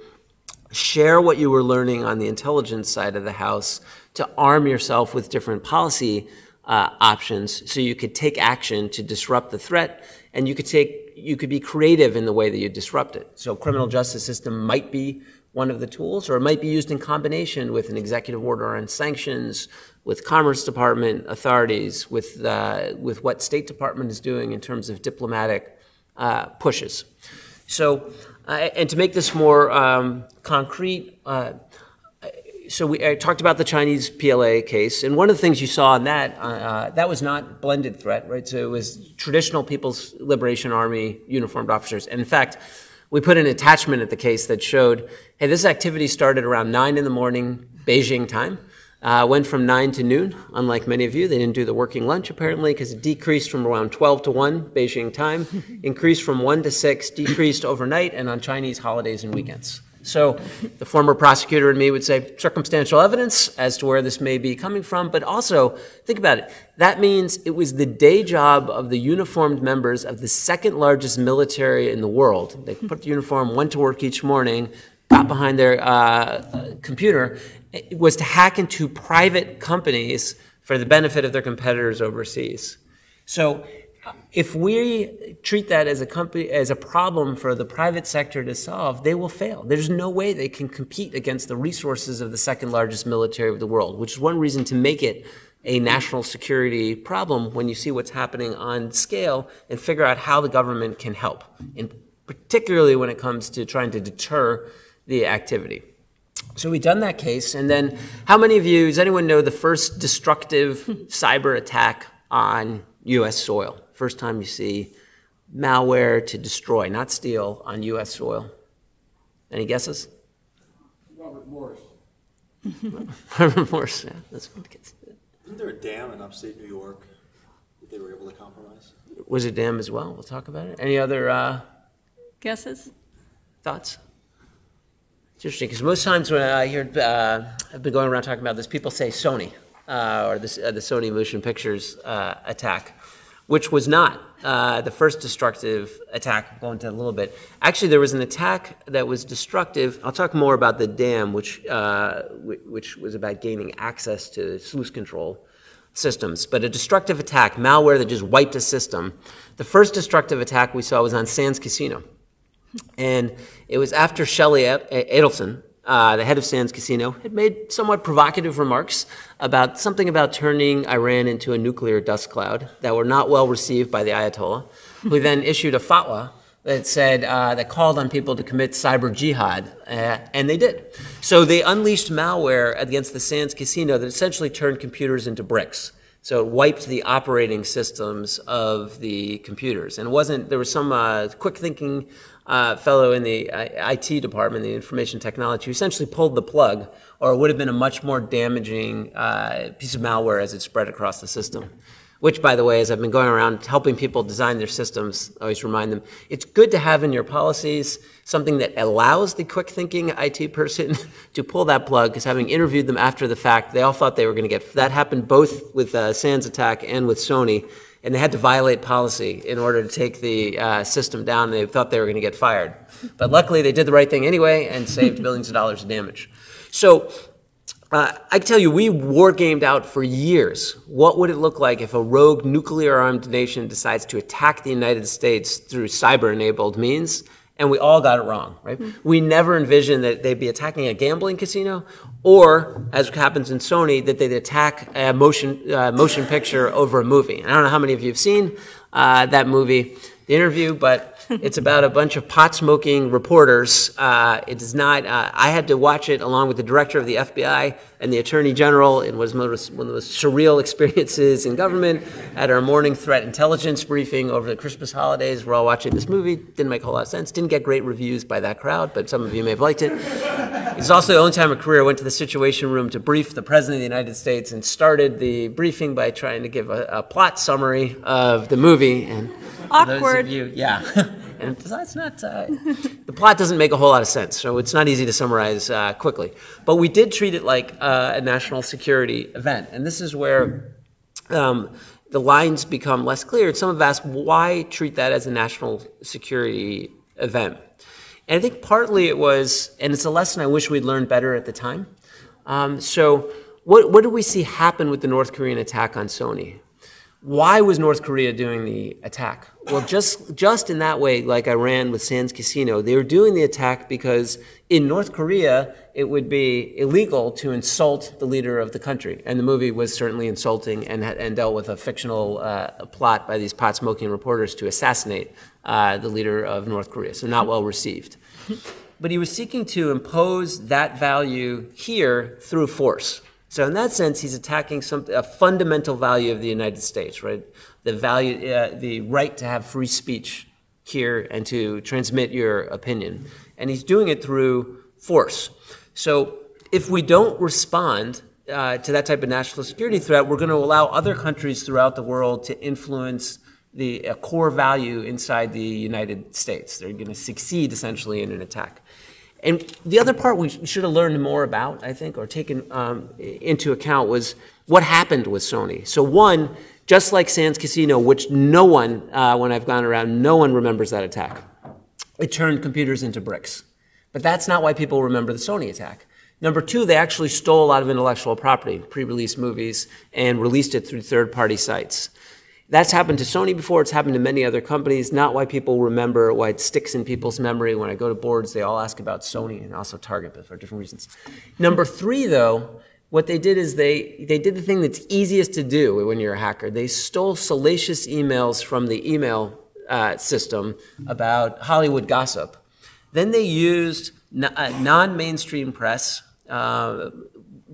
share what you were learning on the intelligence side of the house to arm yourself with different policy uh, options so you could take action to disrupt the threat and you could take you could be creative in the way that you disrupt it so criminal justice system might be one of the tools or it might be used in combination with an executive order on sanctions with commerce department authorities with uh, with what state department is doing in terms of diplomatic uh, pushes so uh, and to make this more um, concrete, uh, so we I talked about the Chinese PLA case, and one of the things you saw in that uh, uh, that was not blended threat, right? So it was traditional People's Liberation Army uniformed officers, and in fact, we put an attachment at the case that showed, hey, this activity started around nine in the morning Beijing time. Uh, went from 9 to noon, unlike many of you. They didn't do the working lunch apparently because it decreased from around 12 to 1 Beijing time, increased from 1 to 6, decreased overnight and on Chinese holidays and weekends. So the former prosecutor and me would say circumstantial evidence as to where this may be coming from, but also think about it. That means it was the day job of the uniformed members of the second largest military in the world. They put the uniform, went to work each morning, got behind their uh, computer, was to hack into private companies for the benefit of their competitors overseas. So if we treat that as a company as a problem for the private sector to solve, they will fail. There's no way they can compete against the resources of the second largest military of the world, which is one reason to make it a national security problem when you see what's happening on scale and figure out how the government can help, and particularly when it comes to trying to deter the activity. So we've done that case, and then how many of you, does anyone know the first destructive cyber attack on U.S. soil? First time you see malware to destroy, not steal, on U.S. soil. Any guesses? Robert Morris. Robert Morris, yeah, that's good guess. Isn't there a dam in upstate New York that they were able to compromise? Was it dam as well? We'll talk about it. Any other uh, Guesses? thoughts? It's interesting because most times when I hear, uh, I've been going around talking about this, people say Sony uh, or this, uh, the Sony Motion Pictures uh, attack, which was not uh, the first destructive attack. I'll go into a little bit. Actually, there was an attack that was destructive. I'll talk more about the dam, which, uh, which was about gaining access to sluice control systems, but a destructive attack, malware that just wiped a system. The first destructive attack we saw was on Sands Casino. And it was after Sheldon Adelson, uh, the head of Sands Casino, had made somewhat provocative remarks about something about turning Iran into a nuclear dust cloud that were not well received by the Ayatollah, who then issued a fatwa that said uh, that called on people to commit cyber jihad, uh, and they did. So they unleashed malware against the Sands Casino that essentially turned computers into bricks. So it wiped the operating systems of the computers, and it wasn't. There was some uh, quick thinking uh, fellow in the uh, IT department, the information technology, who essentially pulled the plug, or it would have been a much more damaging uh, piece of malware as it spread across the system. Which, by the way, as I've been going around helping people design their systems, I always remind them it's good to have in your policies something that allows the quick thinking IT person to pull that plug. Because having interviewed them after the fact, they all thought they were going to get that happened both with uh, Sands attack and with Sony and they had to violate policy in order to take the uh, system down. They thought they were going to get fired. But luckily, they did the right thing anyway and saved billions of dollars of damage. So uh, I can tell you, we war gamed out for years. What would it look like if a rogue nuclear armed nation decides to attack the United States through cyber enabled means? And we all got it wrong, right? We never envisioned that they'd be attacking a gambling casino, or as happens in Sony, that they'd attack a motion uh, motion picture over a movie. And I don't know how many of you have seen uh, that movie, The Interview, but it's about a bunch of pot smoking reporters. Uh, it is not. Uh, I had to watch it along with the director of the FBI and the Attorney General. It was one of the most surreal experiences in government. At our morning threat intelligence briefing over the Christmas holidays, we're all watching this movie. Didn't make a whole lot of sense. Didn't get great reviews by that crowd, but some of you may have liked it. It's also the only time in my career I went to the Situation Room to brief the President of the United States and started the briefing by trying to give a, a plot summary of the movie. And Awkward. you, yeah. and besides, not uh, the plot doesn't make a whole lot of sense, so it's not easy to summarize uh, quickly. But we did treat it like uh, a national security event, and this is where um, the lines become less clear. Some have asked, why treat that as a national security event? And I think partly it was, and it's a lesson I wish we'd learned better at the time. Um, so, what, what did we see happen with the North Korean attack on Sony? Why was North Korea doing the attack? Well, just just in that way, like Iran with Sands Casino, they were doing the attack because in North Korea it would be illegal to insult the leader of the country, and the movie was certainly insulting and and dealt with a fictional uh, plot by these pot smoking reporters to assassinate uh, the leader of North Korea. So not well received. But he was seeking to impose that value here through force. So in that sense, he's attacking some, a fundamental value of the United States, right? The value, uh, the right to have free speech here and to transmit your opinion. And he's doing it through force. So if we don't respond uh, to that type of national security threat, we're going to allow other countries throughout the world to influence the a core value inside the United States. They're going to succeed essentially in an attack. And the other part we should have learned more about, I think, or taken um, into account was what happened with Sony. So, one, just like Sands Casino, which no one, uh, when I've gone around, no one remembers that attack. It turned computers into bricks. But that's not why people remember the Sony attack. Number two, they actually stole a lot of intellectual property, pre release movies, and released it through third party sites. That's happened to Sony before. It's happened to many other companies. Not why people remember, why it sticks in people's memory. When I go to boards, they all ask about Sony and also Target, but for different reasons. Number three, though, what they did is they, they did the thing that's easiest to do when you're a hacker. They stole salacious emails from the email uh, system about Hollywood gossip. Then they used uh, non-mainstream press, uh,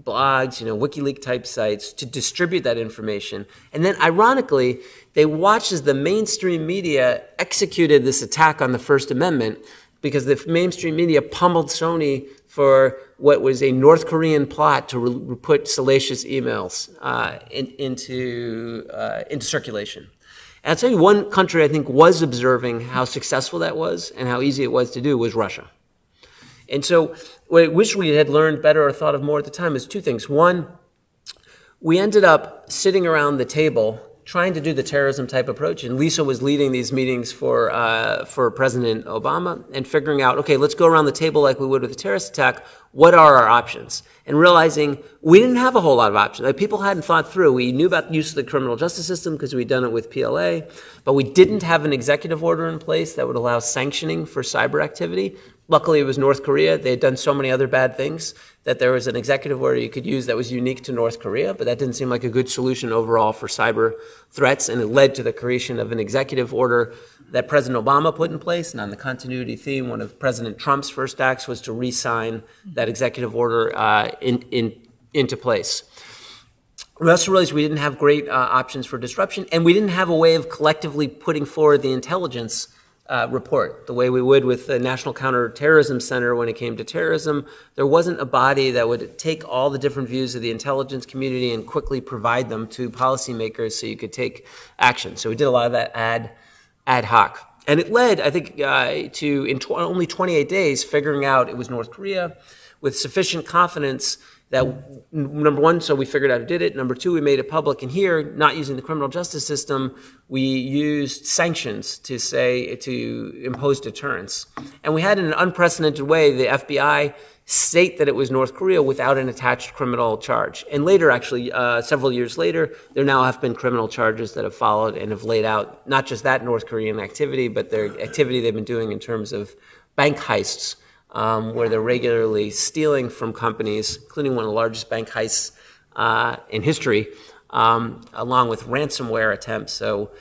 blogs, you know, WikiLeaks type sites to distribute that information. And then, ironically, they watched as the mainstream media executed this attack on the First Amendment because the mainstream media pummeled Sony for what was a North Korean plot to put salacious emails uh, in, into, uh, into circulation. And I'll tell you, one country I think was observing how successful that was and how easy it was to do was Russia. And so, what I wish we had learned better or thought of more at the time is two things. One, we ended up sitting around the table trying to do the terrorism type approach, and Lisa was leading these meetings for uh, for President Obama and figuring out, okay, let's go around the table like we would with a terrorist attack. What are our options? And realizing we didn't have a whole lot of options. Like people hadn't thought through. We knew about the use of the criminal justice system because we'd done it with PLA, but we didn't have an executive order in place that would allow sanctioning for cyber activity. Luckily, it was North Korea. They had done so many other bad things that there was an executive order you could use that was unique to North Korea, but that didn't seem like a good solution overall for cyber threats, and it led to the creation of an executive order that President Obama put in place. And on the continuity theme, one of President Trump's first acts was to re sign that executive order uh, in, in, into place. We also realized we didn't have great uh, options for disruption, and we didn't have a way of collectively putting forward the intelligence uh, report, the way we would with the National Counterterrorism Center when it came to terrorism. There wasn't a body that would take all the different views of the intelligence community and quickly provide them to policymakers so you could take action. So we did a lot of that ad, ad hoc. And it led, I think, uh, to in tw- only 28 days figuring out it was North Korea with sufficient confidence that number one, so we figured out who did it. Number two, we made it public. And here, not using the criminal justice system, we used sanctions to say to impose deterrence. And we had in an unprecedented way the FBI state that it was North Korea without an attached criminal charge. And later, actually, uh, several years later, there now have been criminal charges that have followed and have laid out not just that North Korean activity, but their activity they've been doing in terms of bank heists, um, where they're regularly stealing from companies, including one of the largest bank heists uh, in history, um, along with ransomware attempts. So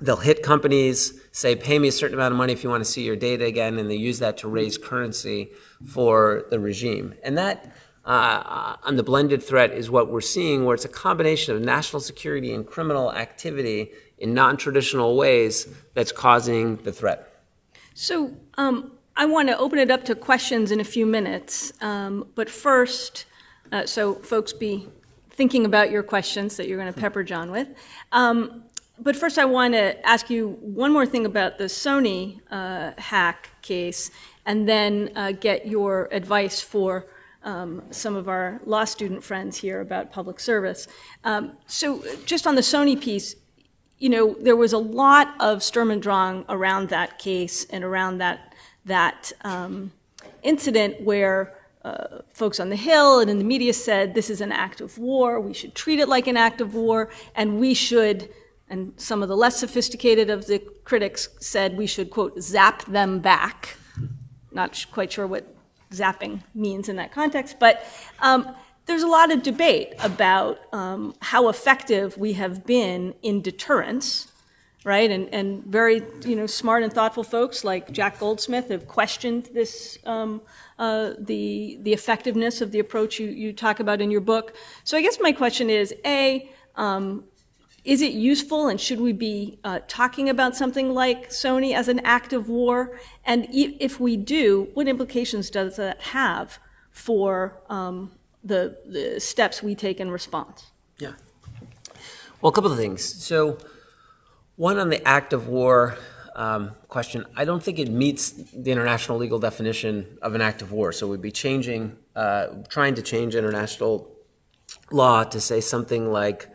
they'll hit companies, say, pay me a certain amount of money if you want to see your data again, and they use that to raise currency for the regime. And that, uh, on the blended threat, is what we're seeing, where it's a combination of national security and criminal activity in non traditional ways that's causing the threat. So um, I want to open it up to questions in a few minutes. Um, but first, uh, so folks be thinking about your questions that you're going to pepper John with. Um, but first, I want to ask you one more thing about the Sony uh, hack case, and then uh, get your advice for um, some of our law student friends here about public service. Um, so, just on the Sony piece, you know, there was a lot of Sturm und Drang around that case and around that that um, incident where uh, folks on the Hill and in the media said this is an act of war. We should treat it like an act of war, and we should and some of the less sophisticated of the critics said we should, quote, zap them back. Not quite sure what zapping means in that context, but um, there's a lot of debate about um, how effective we have been in deterrence, right? And, and very you know smart and thoughtful folks like Jack Goldsmith have questioned this um, uh, the the effectiveness of the approach you, you talk about in your book. So I guess my question is a um, is it useful and should we be uh, talking about something like Sony as an act of war? And if we do, what implications does that have for um, the, the steps we take in response? Yeah. Well, a couple of things. So, one on the act of war um, question, I don't think it meets the international legal definition of an act of war. So, we'd be changing, uh, trying to change international law to say something like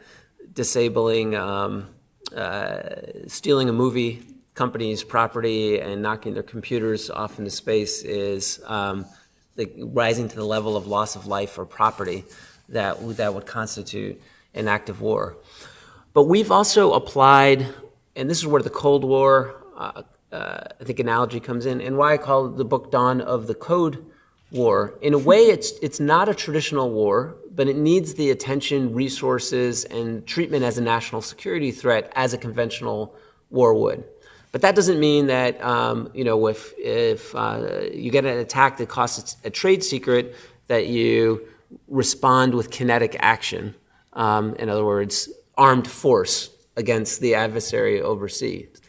disabling, um, uh, stealing a movie company's property and knocking their computers off into space is um, the, rising to the level of loss of life or property that, that would constitute an act of war. But we've also applied, and this is where the Cold War, uh, uh, I think, analogy comes in, and why I call the book Dawn of the Code War. In a way, it's, it's not a traditional war but it needs the attention, resources, and treatment as a national security threat as a conventional war would. But that doesn't mean that um, you know if if uh, you get an attack that costs a trade secret, that you respond with kinetic action. Um, in other words, armed force against the adversary overseas.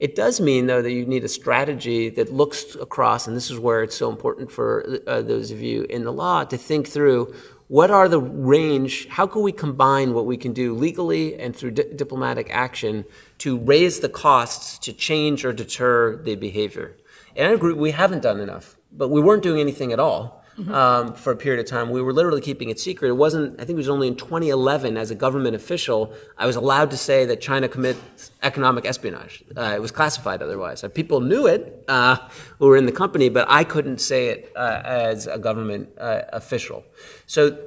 It does mean, though, that you need a strategy that looks across, and this is where it's so important for uh, those of you in the law to think through what are the range, how can we combine what we can do legally and through di- diplomatic action to raise the costs to change or deter the behavior? And I agree, we haven't done enough, but we weren't doing anything at all. Um, for a period of time. We were literally keeping it secret. It wasn't, I think it was only in 2011 as a government official, I was allowed to say that China commits economic espionage. Uh, it was classified otherwise. Uh, people knew it uh, who were in the company, but I couldn't say it uh, as a government uh, official. So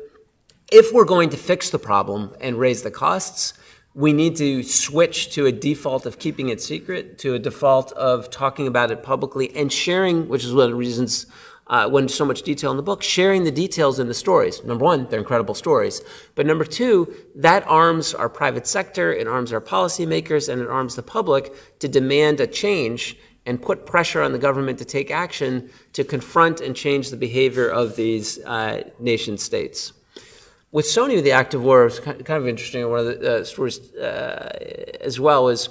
if we're going to fix the problem and raise the costs, we need to switch to a default of keeping it secret, to a default of talking about it publicly and sharing, which is one of the reasons uh, went into so much detail in the book, sharing the details in the stories. Number one, they're incredible stories. But number two, that arms our private sector, it arms our policymakers, and it arms the public to demand a change and put pressure on the government to take action to confront and change the behavior of these uh, nation states. With Sony, the act of war is kind of interesting. One of the uh, stories uh, as well is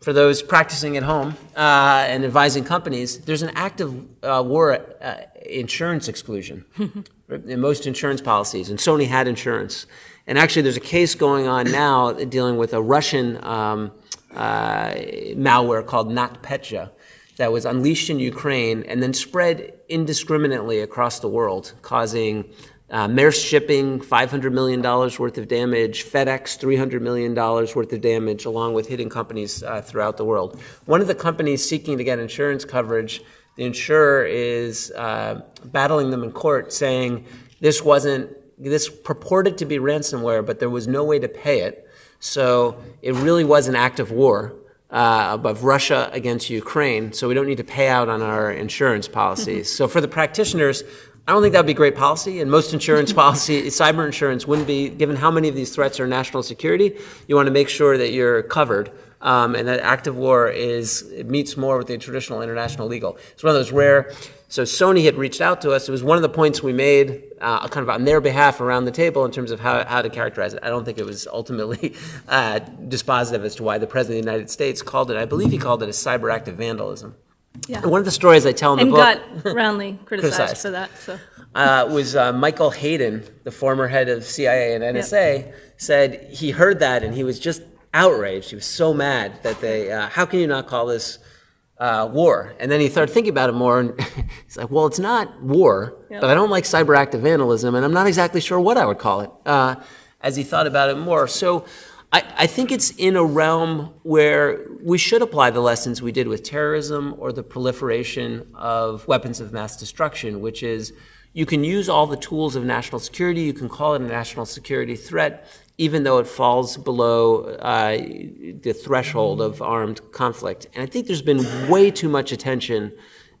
for those practicing at home uh, and advising companies, there's an active uh, war uh, insurance exclusion in most insurance policies, and Sony had insurance. And actually, there's a case going on now dealing with a Russian um, uh, malware called NotPetya that was unleashed in Ukraine and then spread indiscriminately across the world, causing Uh, Maersk Shipping, $500 million worth of damage. FedEx, $300 million worth of damage, along with hitting companies uh, throughout the world. One of the companies seeking to get insurance coverage, the insurer is uh, battling them in court saying this wasn't, this purported to be ransomware, but there was no way to pay it. So it really was an act of war uh, of Russia against Ukraine, so we don't need to pay out on our insurance policies. so for the practitioners, I don't think that would be great policy, and most insurance policy, cyber insurance wouldn't be, given how many of these threats are national security, you want to make sure that you're covered. Um, and that active war is, meets more with the traditional international legal. It's one of those rare, so Sony had reached out to us. It was one of the points we made uh, kind of on their behalf around the table in terms of how, how to characterize it. I don't think it was ultimately uh, dispositive as to why the President of the United States called it, I believe he called it a cyber act of vandalism. Yeah. One of the stories I tell in And the book got roundly criticized Criticized. for that, so. uh, was uh, Michael Hayden, the former head of CIA and NSA, said he heard that and he was just outraged. He was so mad that they, uh, how can you not call this uh, war? And then he started thinking about it more and he's like, well, it's not war, Yeah. but I don't like cyberactive vandalism and I'm not exactly sure what I would call it uh, as he thought about it more. So I, I think it's in a realm where we should apply the lessons we did with terrorism or the proliferation of weapons of mass destruction, which is you can use all the tools of national security, you can call it a national security threat, even though it falls below uh, the threshold of armed conflict. And I think there's been way too much attention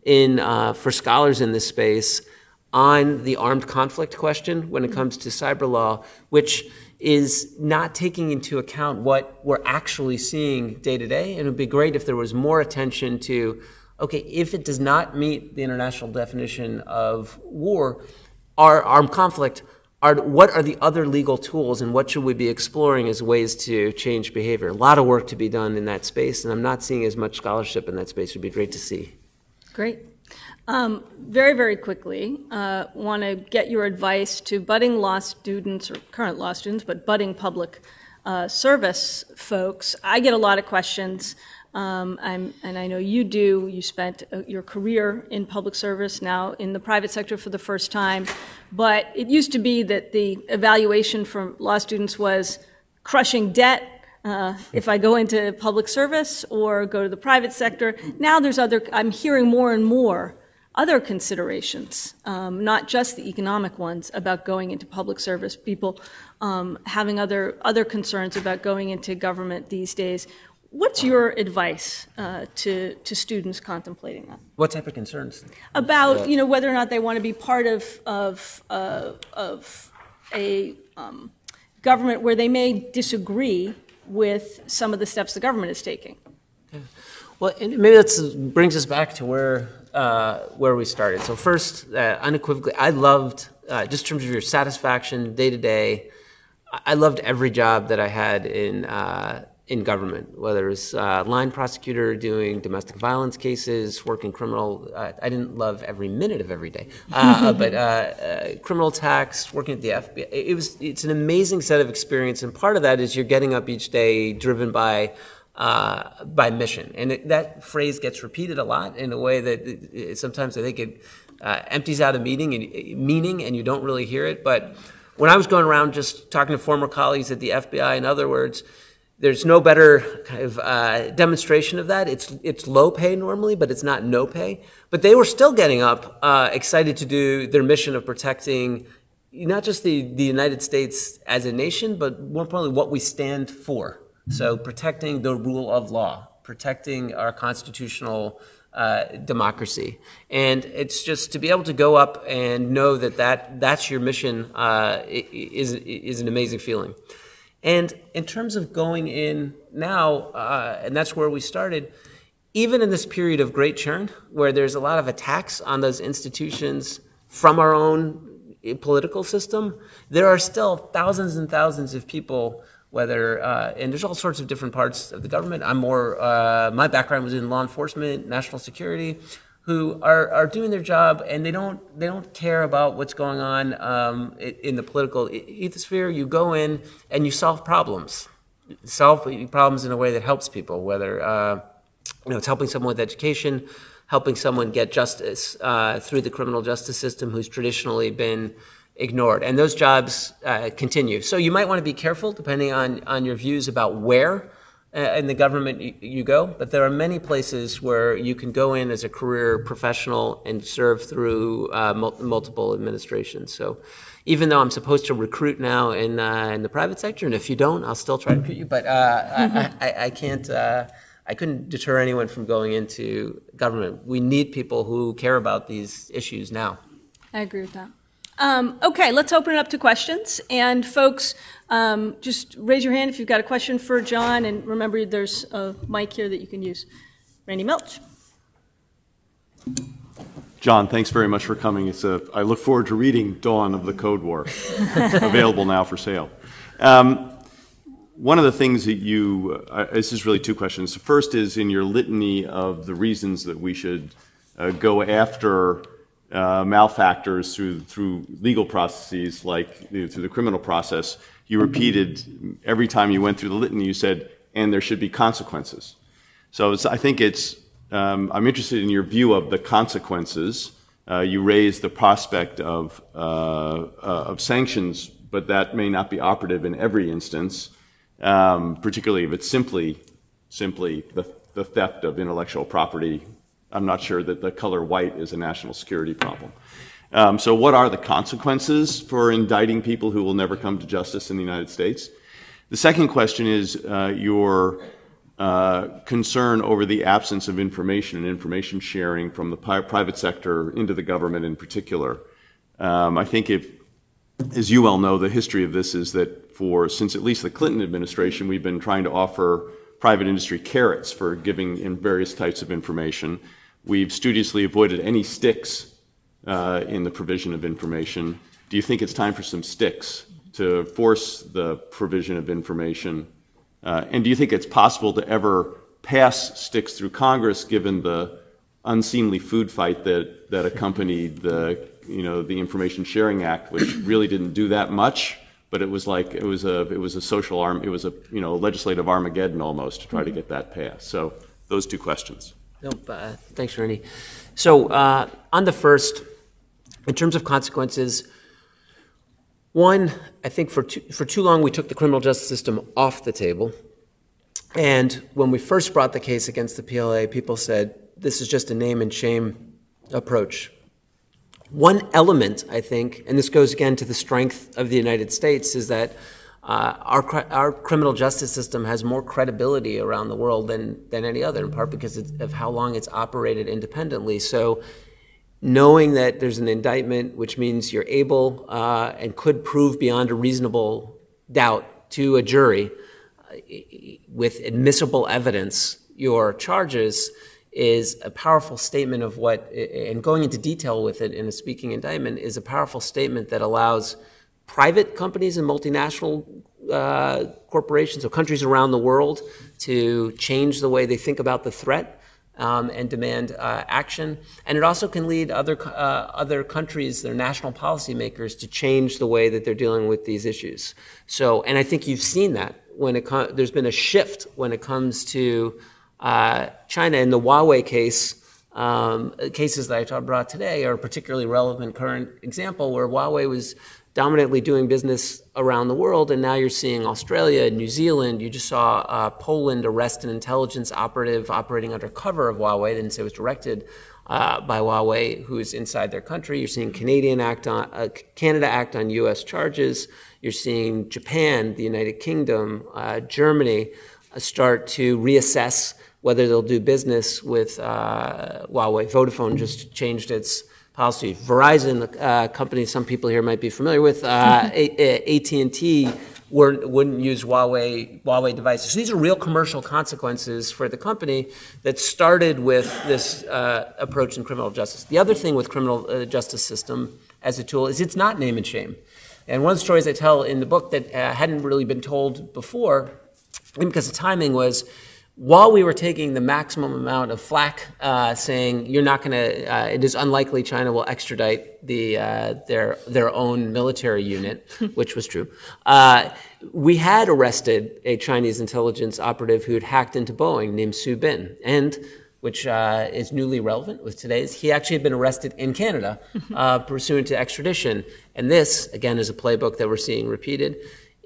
in, uh, for scholars in this space on the armed conflict question when it comes to cyber law, which is not taking into account what we're actually seeing day to day. And it would be great if there was more attention to, okay, if it does not meet the international definition of war, our armed conflict, are, what are the other legal tools and what should we be exploring as ways to change behavior? A lot of work to be done in that space, and I'm not seeing as much scholarship in that space. It would be great to see. Great. Um, very, very quickly, uh, want to get your advice to budding law students or current law students, but budding public uh, service folks. I get a lot of questions, um, I'm, and I know you do. You spent uh, your career in public service, now in the private sector for the first time. But it used to be that the evaluation for law students was crushing debt, uh, if I go into public service or go to the private sector. Now there's other, I'm hearing more and more other considerations, um, not just the economic ones about going into public service, people um, having other, other concerns about going into government these days. What's your advice uh, to, to students contemplating that? What type of concerns? About, you know, whether or not they want to be part of, of, uh, of a um, government where they may disagree with some of the steps the government is taking. Well, and maybe that brings us back to where uh, where we started. So first, uh, unequivocally, I loved uh, just in terms of your satisfaction day to day. I loved every job that I had in uh, in government, whether it was uh, line prosecutor doing domestic violence cases, working criminal. Uh, I didn't love every minute of every day, uh, but uh, uh, criminal tax, working at the FBI. It was it's an amazing set of experience, and part of that is you're getting up each day driven by uh, by mission. And it, that phrase gets repeated a lot in a way that it, it- sometimes I think it uh, empties out a meaning and meaning, and you don't really hear it. But when I was going around just talking to former colleagues at the FBI, in other words, there's no better kind of uh, demonstration of that. It's it's low pay normally, but it's not no pay. But they were still getting up, uh, excited to do their mission of protecting not just the, the United States as a nation, but more importantly, what we stand for. So protecting the rule of law, protecting our constitutional uh, democracy, and it's just to be able to go up and know that, that that's your mission uh, is is an amazing feeling. And in terms of going in now, uh, and that's where we started, even in this period of great churn, where there's a lot of attacks on those institutions from our own political system, there are still thousands and thousands of people, whether, uh, and there's all sorts of different parts of the government. I'm more, uh, my background was in law enforcement, national security, who are, are doing their job and they don't, they don't care about what's going on um, in the political ethosphere. You go in and you solve problems. Solve problems in a way that helps people, whether, uh, you know, it's helping someone with education, helping someone get justice uh, through the criminal justice system who's traditionally been ignored. And those jobs uh, continue. So you might want to be careful, depending on, on your views about where uh, in the government you, you, go. But there are many places where you can go in as a career professional and serve through uh, mul- multiple administrations. So even though I'm supposed to recruit now in, uh, in the private sector, and if you don't, I'll still try to recruit you. But mm-hmm. I, I, I, can't. Uh, I couldn't deter anyone from going into government. We need people who care about these issues now. I agree with that. Um, okay, let's open it up to questions. And folks, um, just raise your hand if you've got a question for John. And remember, there's a mic here that you can use. Randy Milch. John, thanks very much for coming. It's a, I look forward to reading Dawn of the Code War, available now for sale. Um, one of the things that you, uh, this is really two questions. The first is in your litany of the reasons that we should uh, go after uh, malfactors through, through legal processes like you know, through the criminal process, you repeated every time you went through the litany, you said, and there should be consequences. So I think it's, um, I'm interested in your view of the consequences. Uh, you raised the prospect of, uh, uh, of sanctions, but that may not be operative in every instance, um, particularly if it's simply, simply the, the theft of intellectual property I'm not sure that the color white is a national security problem. Um, so, what are the consequences for indicting people who will never come to justice in the United States? The second question is uh, your uh, concern over the absence of information and information sharing from the pi- private sector into the government in particular. Um, I think if, as you well know, the history of this is that for since at least the Clinton administration, we've been trying to offer private industry carrots for giving in various types of information. We've studiously avoided any sticks uh, in the provision of information. Do you think it's time for some sticks to force the provision of information? Uh, and do you think it's possible to ever pass sticks through Congress given the unseemly food fight that, that accompanied the, you know, the Information Sharing Act, which really didn't do that much? But it was like it was a it was a social arm it was a you know legislative Armageddon almost to try to get that passed. So those two questions. Nope. Uh, thanks, Randy. So uh, on the first, in terms of consequences, one, I think for too, for too long we took the criminal justice system off the table. And when we first brought the case against the PLA, people said this is just a name and shame approach. One element, I think, and this goes again to the strength of the United States, is that uh, our, our criminal justice system has more credibility around the world than, than any other, in part because of how long it's operated independently. So, knowing that there's an indictment, which means you're able uh, and could prove beyond a reasonable doubt to a jury uh, with admissible evidence your charges is a powerful statement of what, and going into detail with it in a speaking indictment is a powerful statement that allows private companies and multinational uh, corporations or countries around the world to change the way they think about the threat um, and demand uh, action. And it also can lead other, uh, other countries, their national policymakers, to change the way that they're dealing with these issues. So, and I think you've seen that when it com- there's been a shift when it comes to uh, China. In the Huawei case, um, cases that I brought today are a particularly relevant current example where Huawei was dominantly doing business around the world, and now you're seeing Australia and New Zealand. You just saw uh, Poland arrest an intelligence operative operating under cover of Huawei. They didn't say it was directed uh, by Huawei, who's inside their country. You're seeing Canadian act on uh, Canada act on U.S. charges. You're seeing Japan, the United Kingdom, uh, Germany start to reassess whether they'll do business with uh, Huawei. Vodafone just changed its policy. Verizon, uh, company some people here might be familiar with, uh, AT&T wouldn't use Huawei, Huawei devices. So these are real commercial consequences for the company that started with this uh, approach in criminal justice. The other thing with criminal uh, justice system as a tool is it's not name and shame. And one of the stories I tell in the book that uh, hadn't really been told before, because the timing was while we were taking the maximum amount of flack, uh, saying you're not going to, uh, it is unlikely China will extradite the uh, their their own military unit, which was true. Uh, we had arrested a Chinese intelligence operative who had hacked into Boeing named Su Bin, and which uh, is newly relevant with today's. He actually had been arrested in Canada uh, pursuant to extradition. And this, again, is a playbook that we're seeing repeated.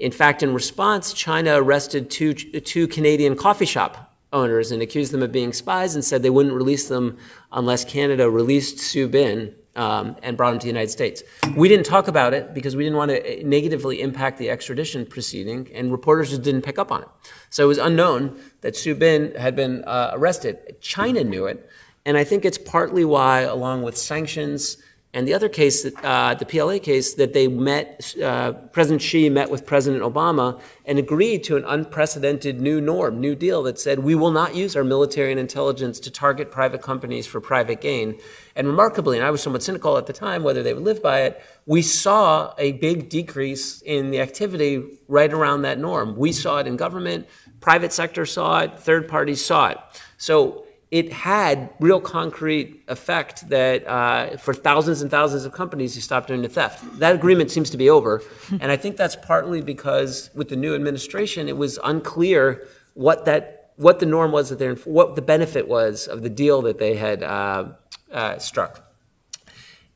In fact, in response, China arrested two, two Canadian coffee shop owners and accused them of being spies and said they wouldn't release them unless Canada released Su Bin um, and brought him to the United States. We didn't talk about it because we didn't want to negatively impact the extradition proceeding, and reporters just didn't pick up on it. So it was unknown that Su Bin had been uh, arrested. China knew it, and I think it's partly why, along with sanctions and the other case, uh, the PLA case, that they met, uh, President Xi met with President Obama and agreed to an unprecedented new norm, new deal that said we will not use our military and intelligence to target private companies for private gain. And remarkably, and I was somewhat cynical at the time whether they would live by it, we saw a big decrease in the activity right around that norm. We saw it in government, private sector saw it, third parties saw it. So it had real concrete effect that uh, for thousands and thousands of companies who stopped doing the theft. That agreement seems to be over, and I think that's partly because with the new administration, it was unclear what that what the norm was that they what the benefit was of the deal that they had uh, uh, struck.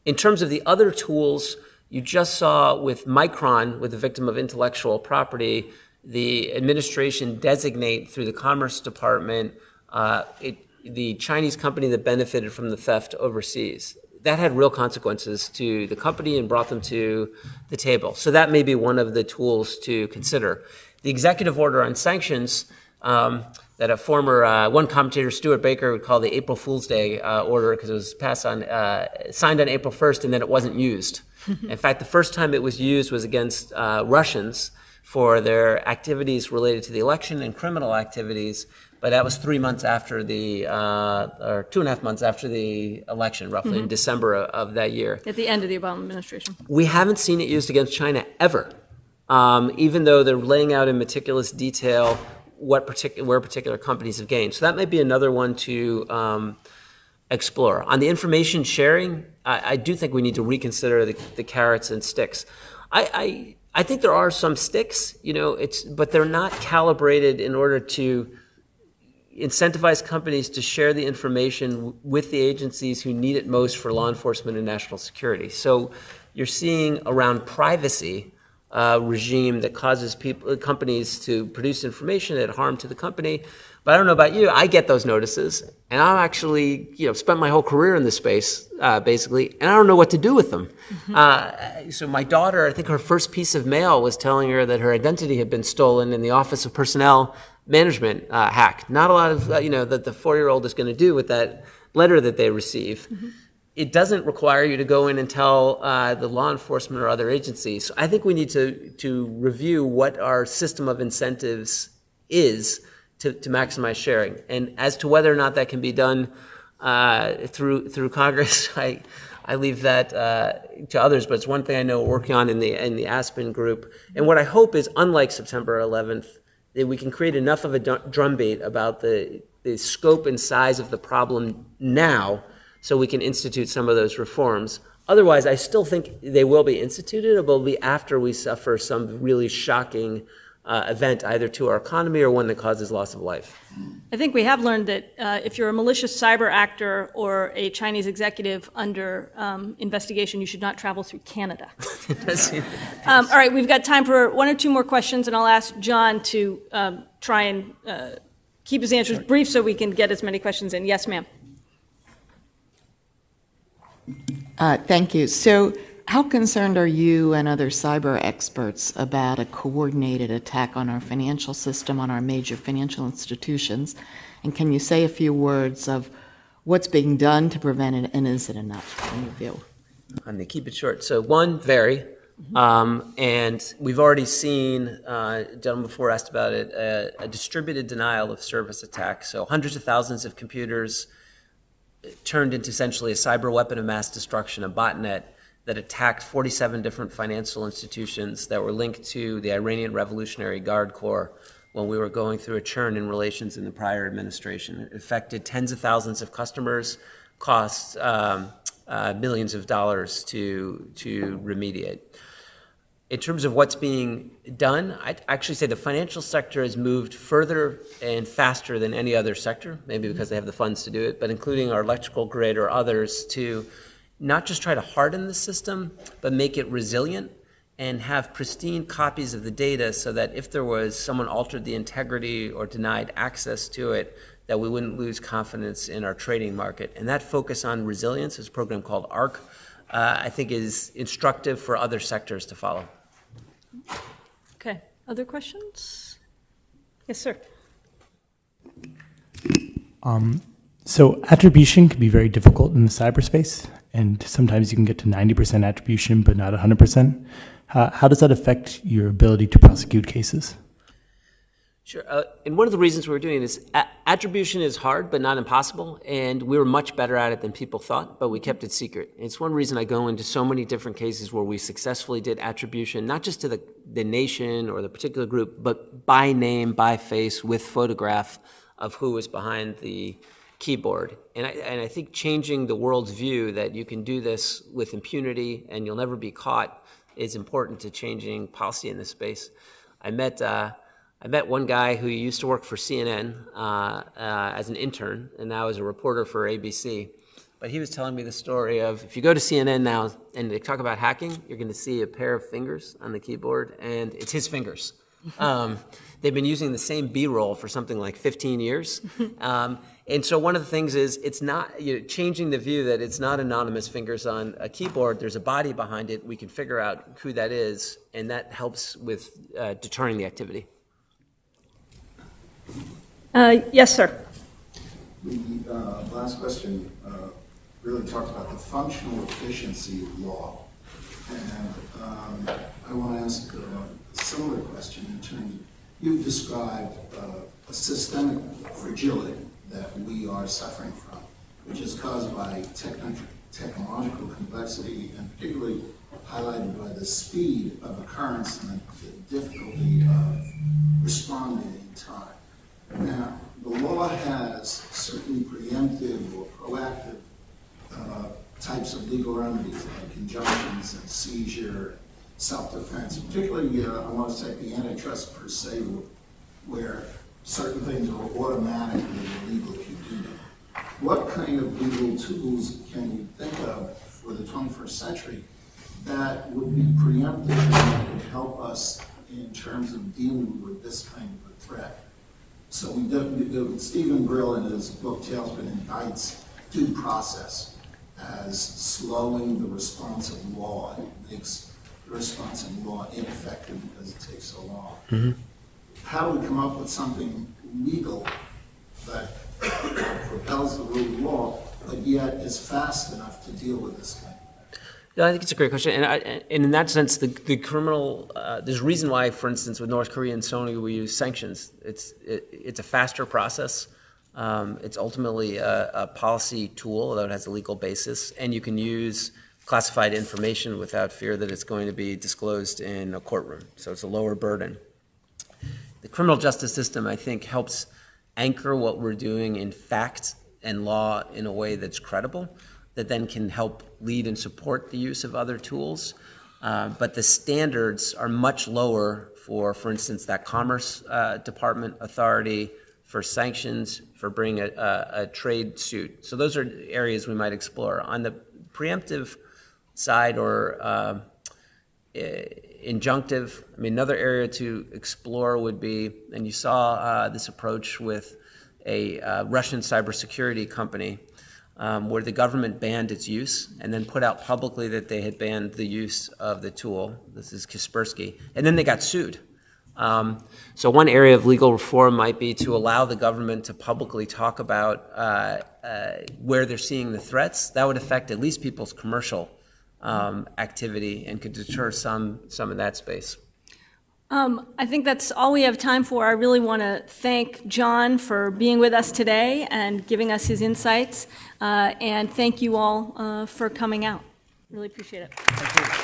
In terms of the other tools, you just saw with Micron, with the victim of intellectual property, the administration designate through the Commerce Department uh, it, the Chinese company that benefited from the theft overseas. That had real consequences to the company and brought them to the table. So that may be one of the tools to consider. The executive order on sanctions um, that a former uh, one commentator Stewart Baker would call the April Fool's Day uh, order because it was passed on uh, signed on April 1st and then it wasn't used. In fact, the first time it was used was against uh, Russians for their activities related to the election and criminal activities but that was three months after the, uh, or two and a half months after the election, roughly in December of, of that year. At the end of the Obama administration. We haven't seen it used against China ever, um, even though they're laying out in meticulous detail what particular where particular companies have gained. So that might be another one to um, explore. On the information sharing, I, I, do think we need to reconsider the, the carrots and sticks. I, I I think there are some sticks, you know, it's but they're not calibrated in order to incentivize companies to share the information with the agencies who need it most for law enforcement and national security. So you're seeing around privacy uh, regime that causes people, companies to produce information at harm to the company. But I don't know about you. I get those notices, and I'm actually, you know, spent my whole career in this space, uh, basically, and I don't know what to do with them. Mm-hmm. Uh, so my daughter, I think her first piece of mail was telling her that her identity had been stolen in the Office of Personnel management uh, hack. Not a lot of, uh, you know, that the four-year-old is going to do with that letter that they receive. Mm-hmm. It doesn't require you to go in and tell uh, the law enforcement or other agencies. So I think we need to, to review what our system of incentives is to, to maximize sharing. And as to whether or not that can be done uh, through, through Congress, I, I leave that uh, to others, but it's one thing I know working on in the, in the Aspen group. And what I hope is, unlike September 11th, that we can create enough of a drumbeat about the, the scope and size of the problem now so we can institute some of those reforms. Otherwise, I still think they will be instituted, it will be after we suffer some really shocking uh, event, either to our economy or one that causes loss of life. I think we have learned that uh, if you're a malicious cyber actor or a Chinese executive under um, investigation, you should not travel through Canada. um, all right, we've got time for one or two more questions, and I'll ask John to um, try and uh, keep his answers brief so we can get as many questions in. Yes, ma'am. Uh, thank you. So how concerned are you and other cyber experts about a coordinated attack on our financial system, on our major financial institutions? And can you say a few words of what's being done to prevent it, and is it enough in your view? I'm going to keep it short. So, one, very. Um, and we've already seen, uh, gentleman before asked about it, a, a distributed denial of service attack. So, hundreds of thousands of computers turned into essentially a cyber weapon of mass destruction, a botnet that attacked 47 different financial institutions that were linked to the Iranian Revolutionary Guard Corps when we were going through a churn in relations in the prior administration. It affected tens of thousands of customers, cost um, uh, millions of dollars to, to remediate. in terms of what's being done, I'd actually say the financial sector has moved further and faster than any other sector, maybe because they have the funds to do it, but including our electrical grid or others to not just try to harden the system, but make it resilient and have pristine copies of the data so that if there was someone altered the integrity or denied access to it, that we wouldn't lose confidence in our trading market. And that focus on resilience this program called ARC, uh, I think is instructive for other sectors to follow. Okay, other questions? Yes, sir. So attribution can be very difficult in the cyberspace, and sometimes you can get to 90% attribution, but not 100%. How, how does that affect your ability to prosecute cases? Sure. Uh, and one of the reasons we're doing this, attribution is hard, but not impossible. And we were much better at it than people thought, but we kept it secret. It's one reason I go into so many different cases where we successfully did attribution, not just to the, the nation or the particular group, but by name, by face, with photograph of who was behind the keyboard. And I, and I think changing the world's view that you can do this with impunity and you'll never be caught is important to changing policy in this space. I met, uh, I met one guy who used to work for CNN uh, uh, as an intern and now is a reporter for ABC. But he was telling me the story of if you go to CNN now and they talk about hacking, you're going to see a pair of fingers on the keyboard, and it's his fingers. Um, they've been using the same B-roll for something like 15 years. Um, and so one of the things is it's not you know, changing the view that it's not anonymous fingers on a keyboard. There's a body behind it. We can figure out who that is, and that helps with uh, deterring the activity. Uh, Yes, sir. The uh, last question uh, really talked about the functional efficiency of law. And um, I want to ask uh, a similar question in terms of, you've described uh, a systemic fragility that we are suffering from, which is caused by techno- technological complexity and particularly highlighted by the speed of occurrence and the difficulty of responding in time. Now, the law has certain preemptive or proactive uh, types of legal remedies like injunctions and seizure, self-defense, particularly, uh, I want to say the antitrust per se, where certain things are automatically illegal if you do them. What kind of legal tools can you think of for the 21st century that would be preemptive and would help us in terms of dealing with this kind of a threat? So we do, Steven Brill in his book Tailspin indicts due process as slowing the response of law. It makes the response of law ineffective because it takes so long. Mm-hmm. How do we come up with something legal that propels the rule of law, but yet is fast enough to deal with this kind I think it's a great question, and, I, and in that sense, the, the criminal uh, there's a reason why, for instance, with North Korea and Sony, we use sanctions. It's it, it's a faster process. Um, it's ultimately a, a policy tool, although it has a legal basis, and you can use classified information without fear that it's going to be disclosed in a courtroom. So it's a lower burden. The criminal justice system, I think, helps anchor what we're doing in fact and law in a way that's credible, that then can help lead and support the use of other tools. Uh, but the standards are much lower for, for instance, that Commerce uh, Department authority, for sanctions, for bringing a, a, a trade suit. So those are areas we might explore. On the preemptive side or uh, injunctive. I mean, another area to explore would be, and you saw uh, this approach with a uh, Russian cybersecurity company, um, where the government banned its use and then put out publicly that they had banned the use of the tool. This is Kaspersky, and then they got sued. Um, so one area of legal reform might be to allow the government to publicly talk about uh, uh, where they're seeing the threats. That would affect at least people's commercial um, activity and could deter some some of that space. Um, I think that's all we have time for. I really want to thank John for being with us today and giving us his insights, uh, and thank you all uh, for coming out. Really appreciate it.